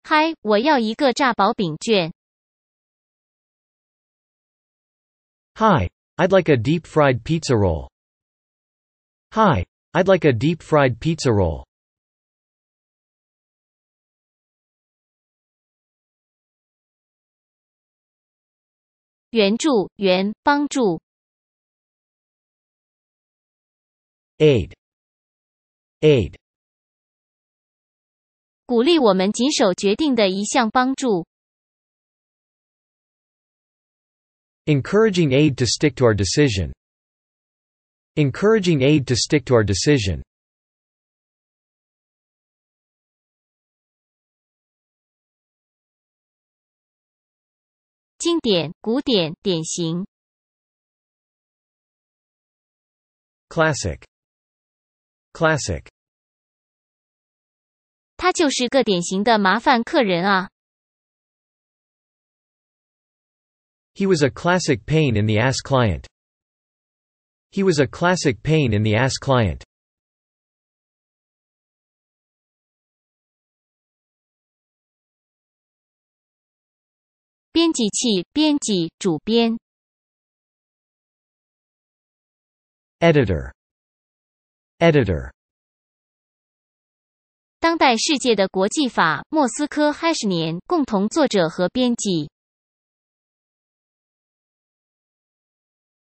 嗨，我要一个炸薄饼卷。Hi, I'd like a deep fried pizza roll. Hi, I'd like a deep fried pizza roll. 援助、援、帮助。 Aid. Aid. 鼓励我们谨守决定的一项帮助。 Encouraging aid to stick to our decision. Encouraging aid to stick to our decision. 经典、古典、典型。 Classic. Classic. 他就是个典型的麻烦客人啊。 He was a classic pain in the ass client. He was a classic pain in the ass client. 编辑器、编辑、主编。 Editor. Editor. 当代世界的国际法，莫斯科嗨什年共同作者和编辑。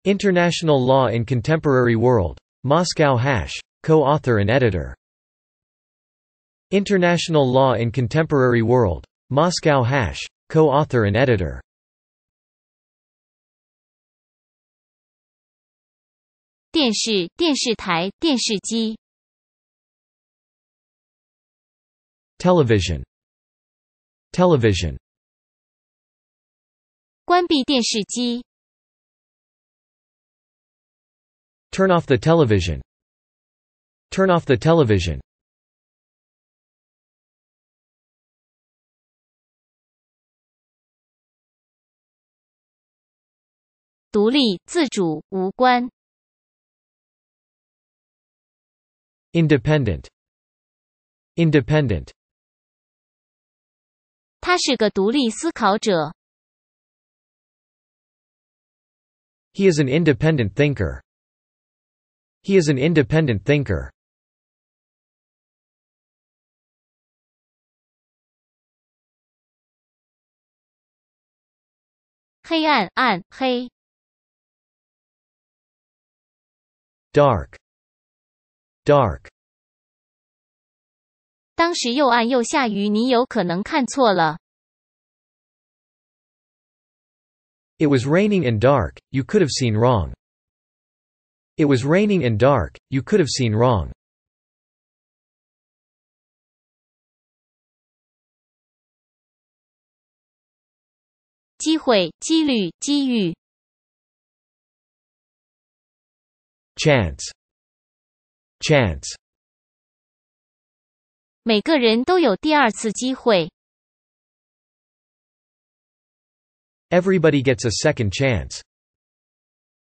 International Law in Contemporary World. Moscow Hash. Co-author and editor. International Law in Contemporary World. Moscow Hash. Co-author and editor. 电视、电视台、电视机。 Television. Television. 关闭电视机。 Turn off the television. Turn off the television. 独立、自主、无关。 Independent. Independent. 他是个独立思考者。 He is an independent thinker. He is an independent thinker. 黑暗、暗、黑。 Dark. Dark. 当时又暗又下雨，你有可能看错了。 It was raining and dark, you could have seen wrong. It was raining and dark, you could have seen wrong. 机会、几率、机遇。 Chance. Chance. 每个人都有第二次机会。 Everybody gets a second chance.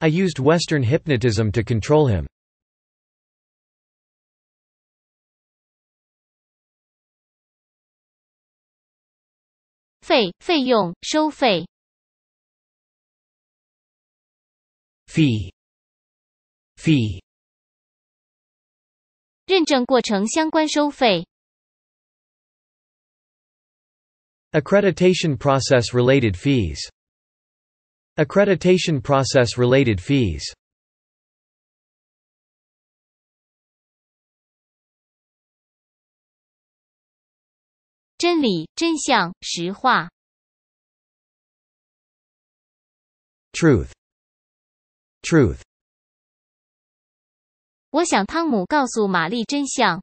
I used Western hypnotism to control him. 费费用收费。 Fee. Fee. 认证过程相关收费。 Accreditation process related fees. Accreditation process related fees. 真理、真相、实话。 Truth. Truth. 我想汤姆告诉玛丽真相。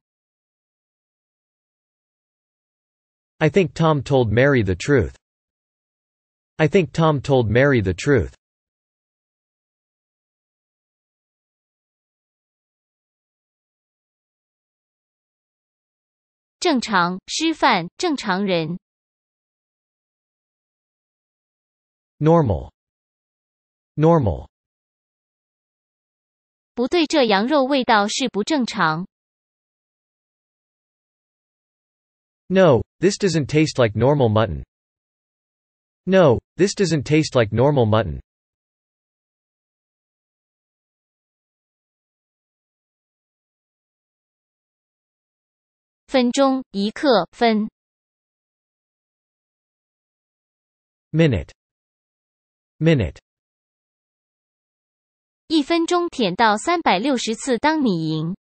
I think Tom told Mary the truth. I think Tom told Mary the truth. 正常、师范、正常人。 Normal. Normal. 不对，这羊肉味道是不正常。 No, this doesn't taste like normal mutton. No, this doesn't taste like normal mutton. 分钟、一刻、分。 Minute. Minute. 一分钟舔到三百六十次，当你赢。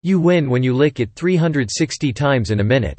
You win when you lick it 360 times in a minute.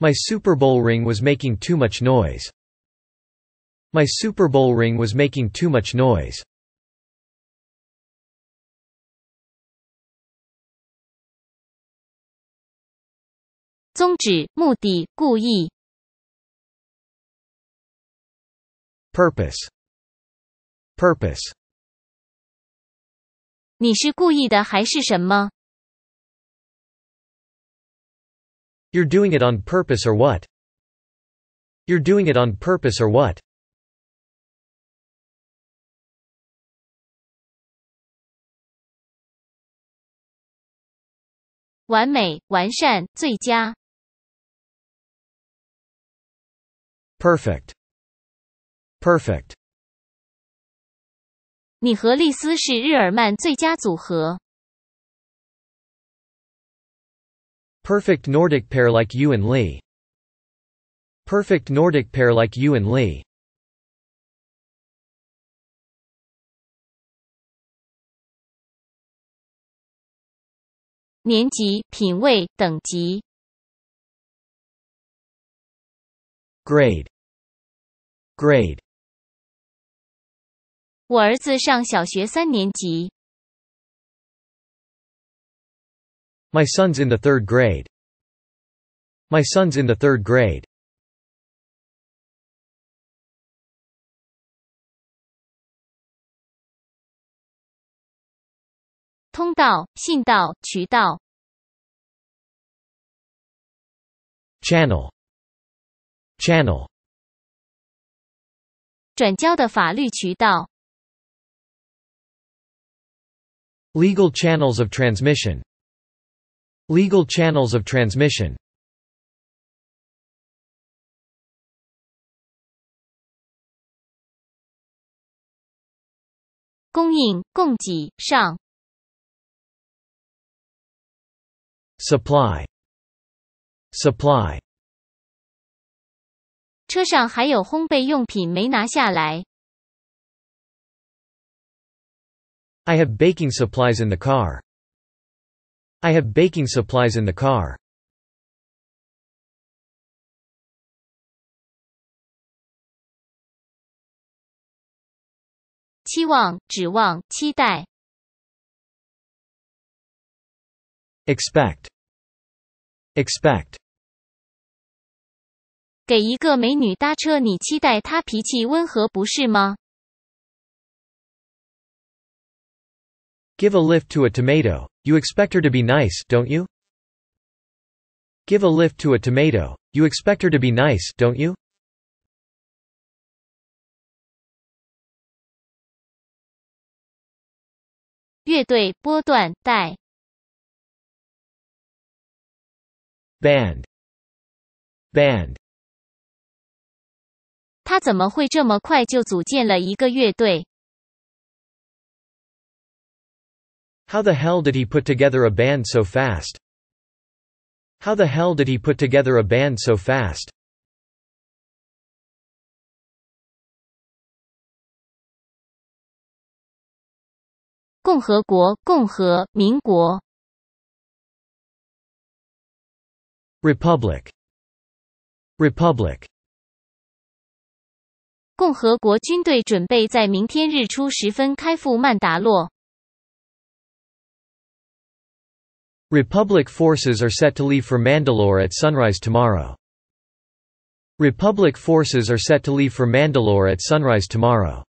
My Super Bowl ring was making too much noise. My Super Bowl ring was making too much noise. 宗旨、目的、故意。 Purpose. Purpose. 你是故意的还是什么？ You're doing it on purpose or what? You're doing it on purpose or what? 完美、完善、最佳。 Perfect. Perfect. 你和丽丝是日耳曼最佳组合。 Perfect Nordic pair like you and Lee. Perfect Nordic pair like you and Lee. 年级、品味、等级。 Grade. Grade. 我儿子上小学三年级。 My son's in the third grade. My son's in the third grade. 通道、信道、渠道、 Channel. Channel. 转交的法律渠道、 Legal channels of transmission. Legal channels of transmission. 供应、供给、上、 Supply. Supply. 车上还有烘焙用品没拿下来。 I have baking supplies in the car. I have baking supplies in the car. 期望、指望、期待、 Expect. Expect. 给一个美女搭车，你期待她脾气温和，不是吗？ Give a lift to a tomato. You expect her to be nice, don't you? Give a lift to a tomato. You expect her to be nice, don't you? 乐队、波段、带、 Band. Band. 他怎么会这么快就组建了一个乐队？ How the hell did he put together a band so fast? How the hell did he put together a band so fast? 共和国、共和、民国、 Republic. Republic. 共和国军队准备在明天日出时分开赴曼达洛。 Republic forces are set to leave for Mandalore at sunrise tomorrow. Republic forces are set to leave for Mandalore at sunrise tomorrow.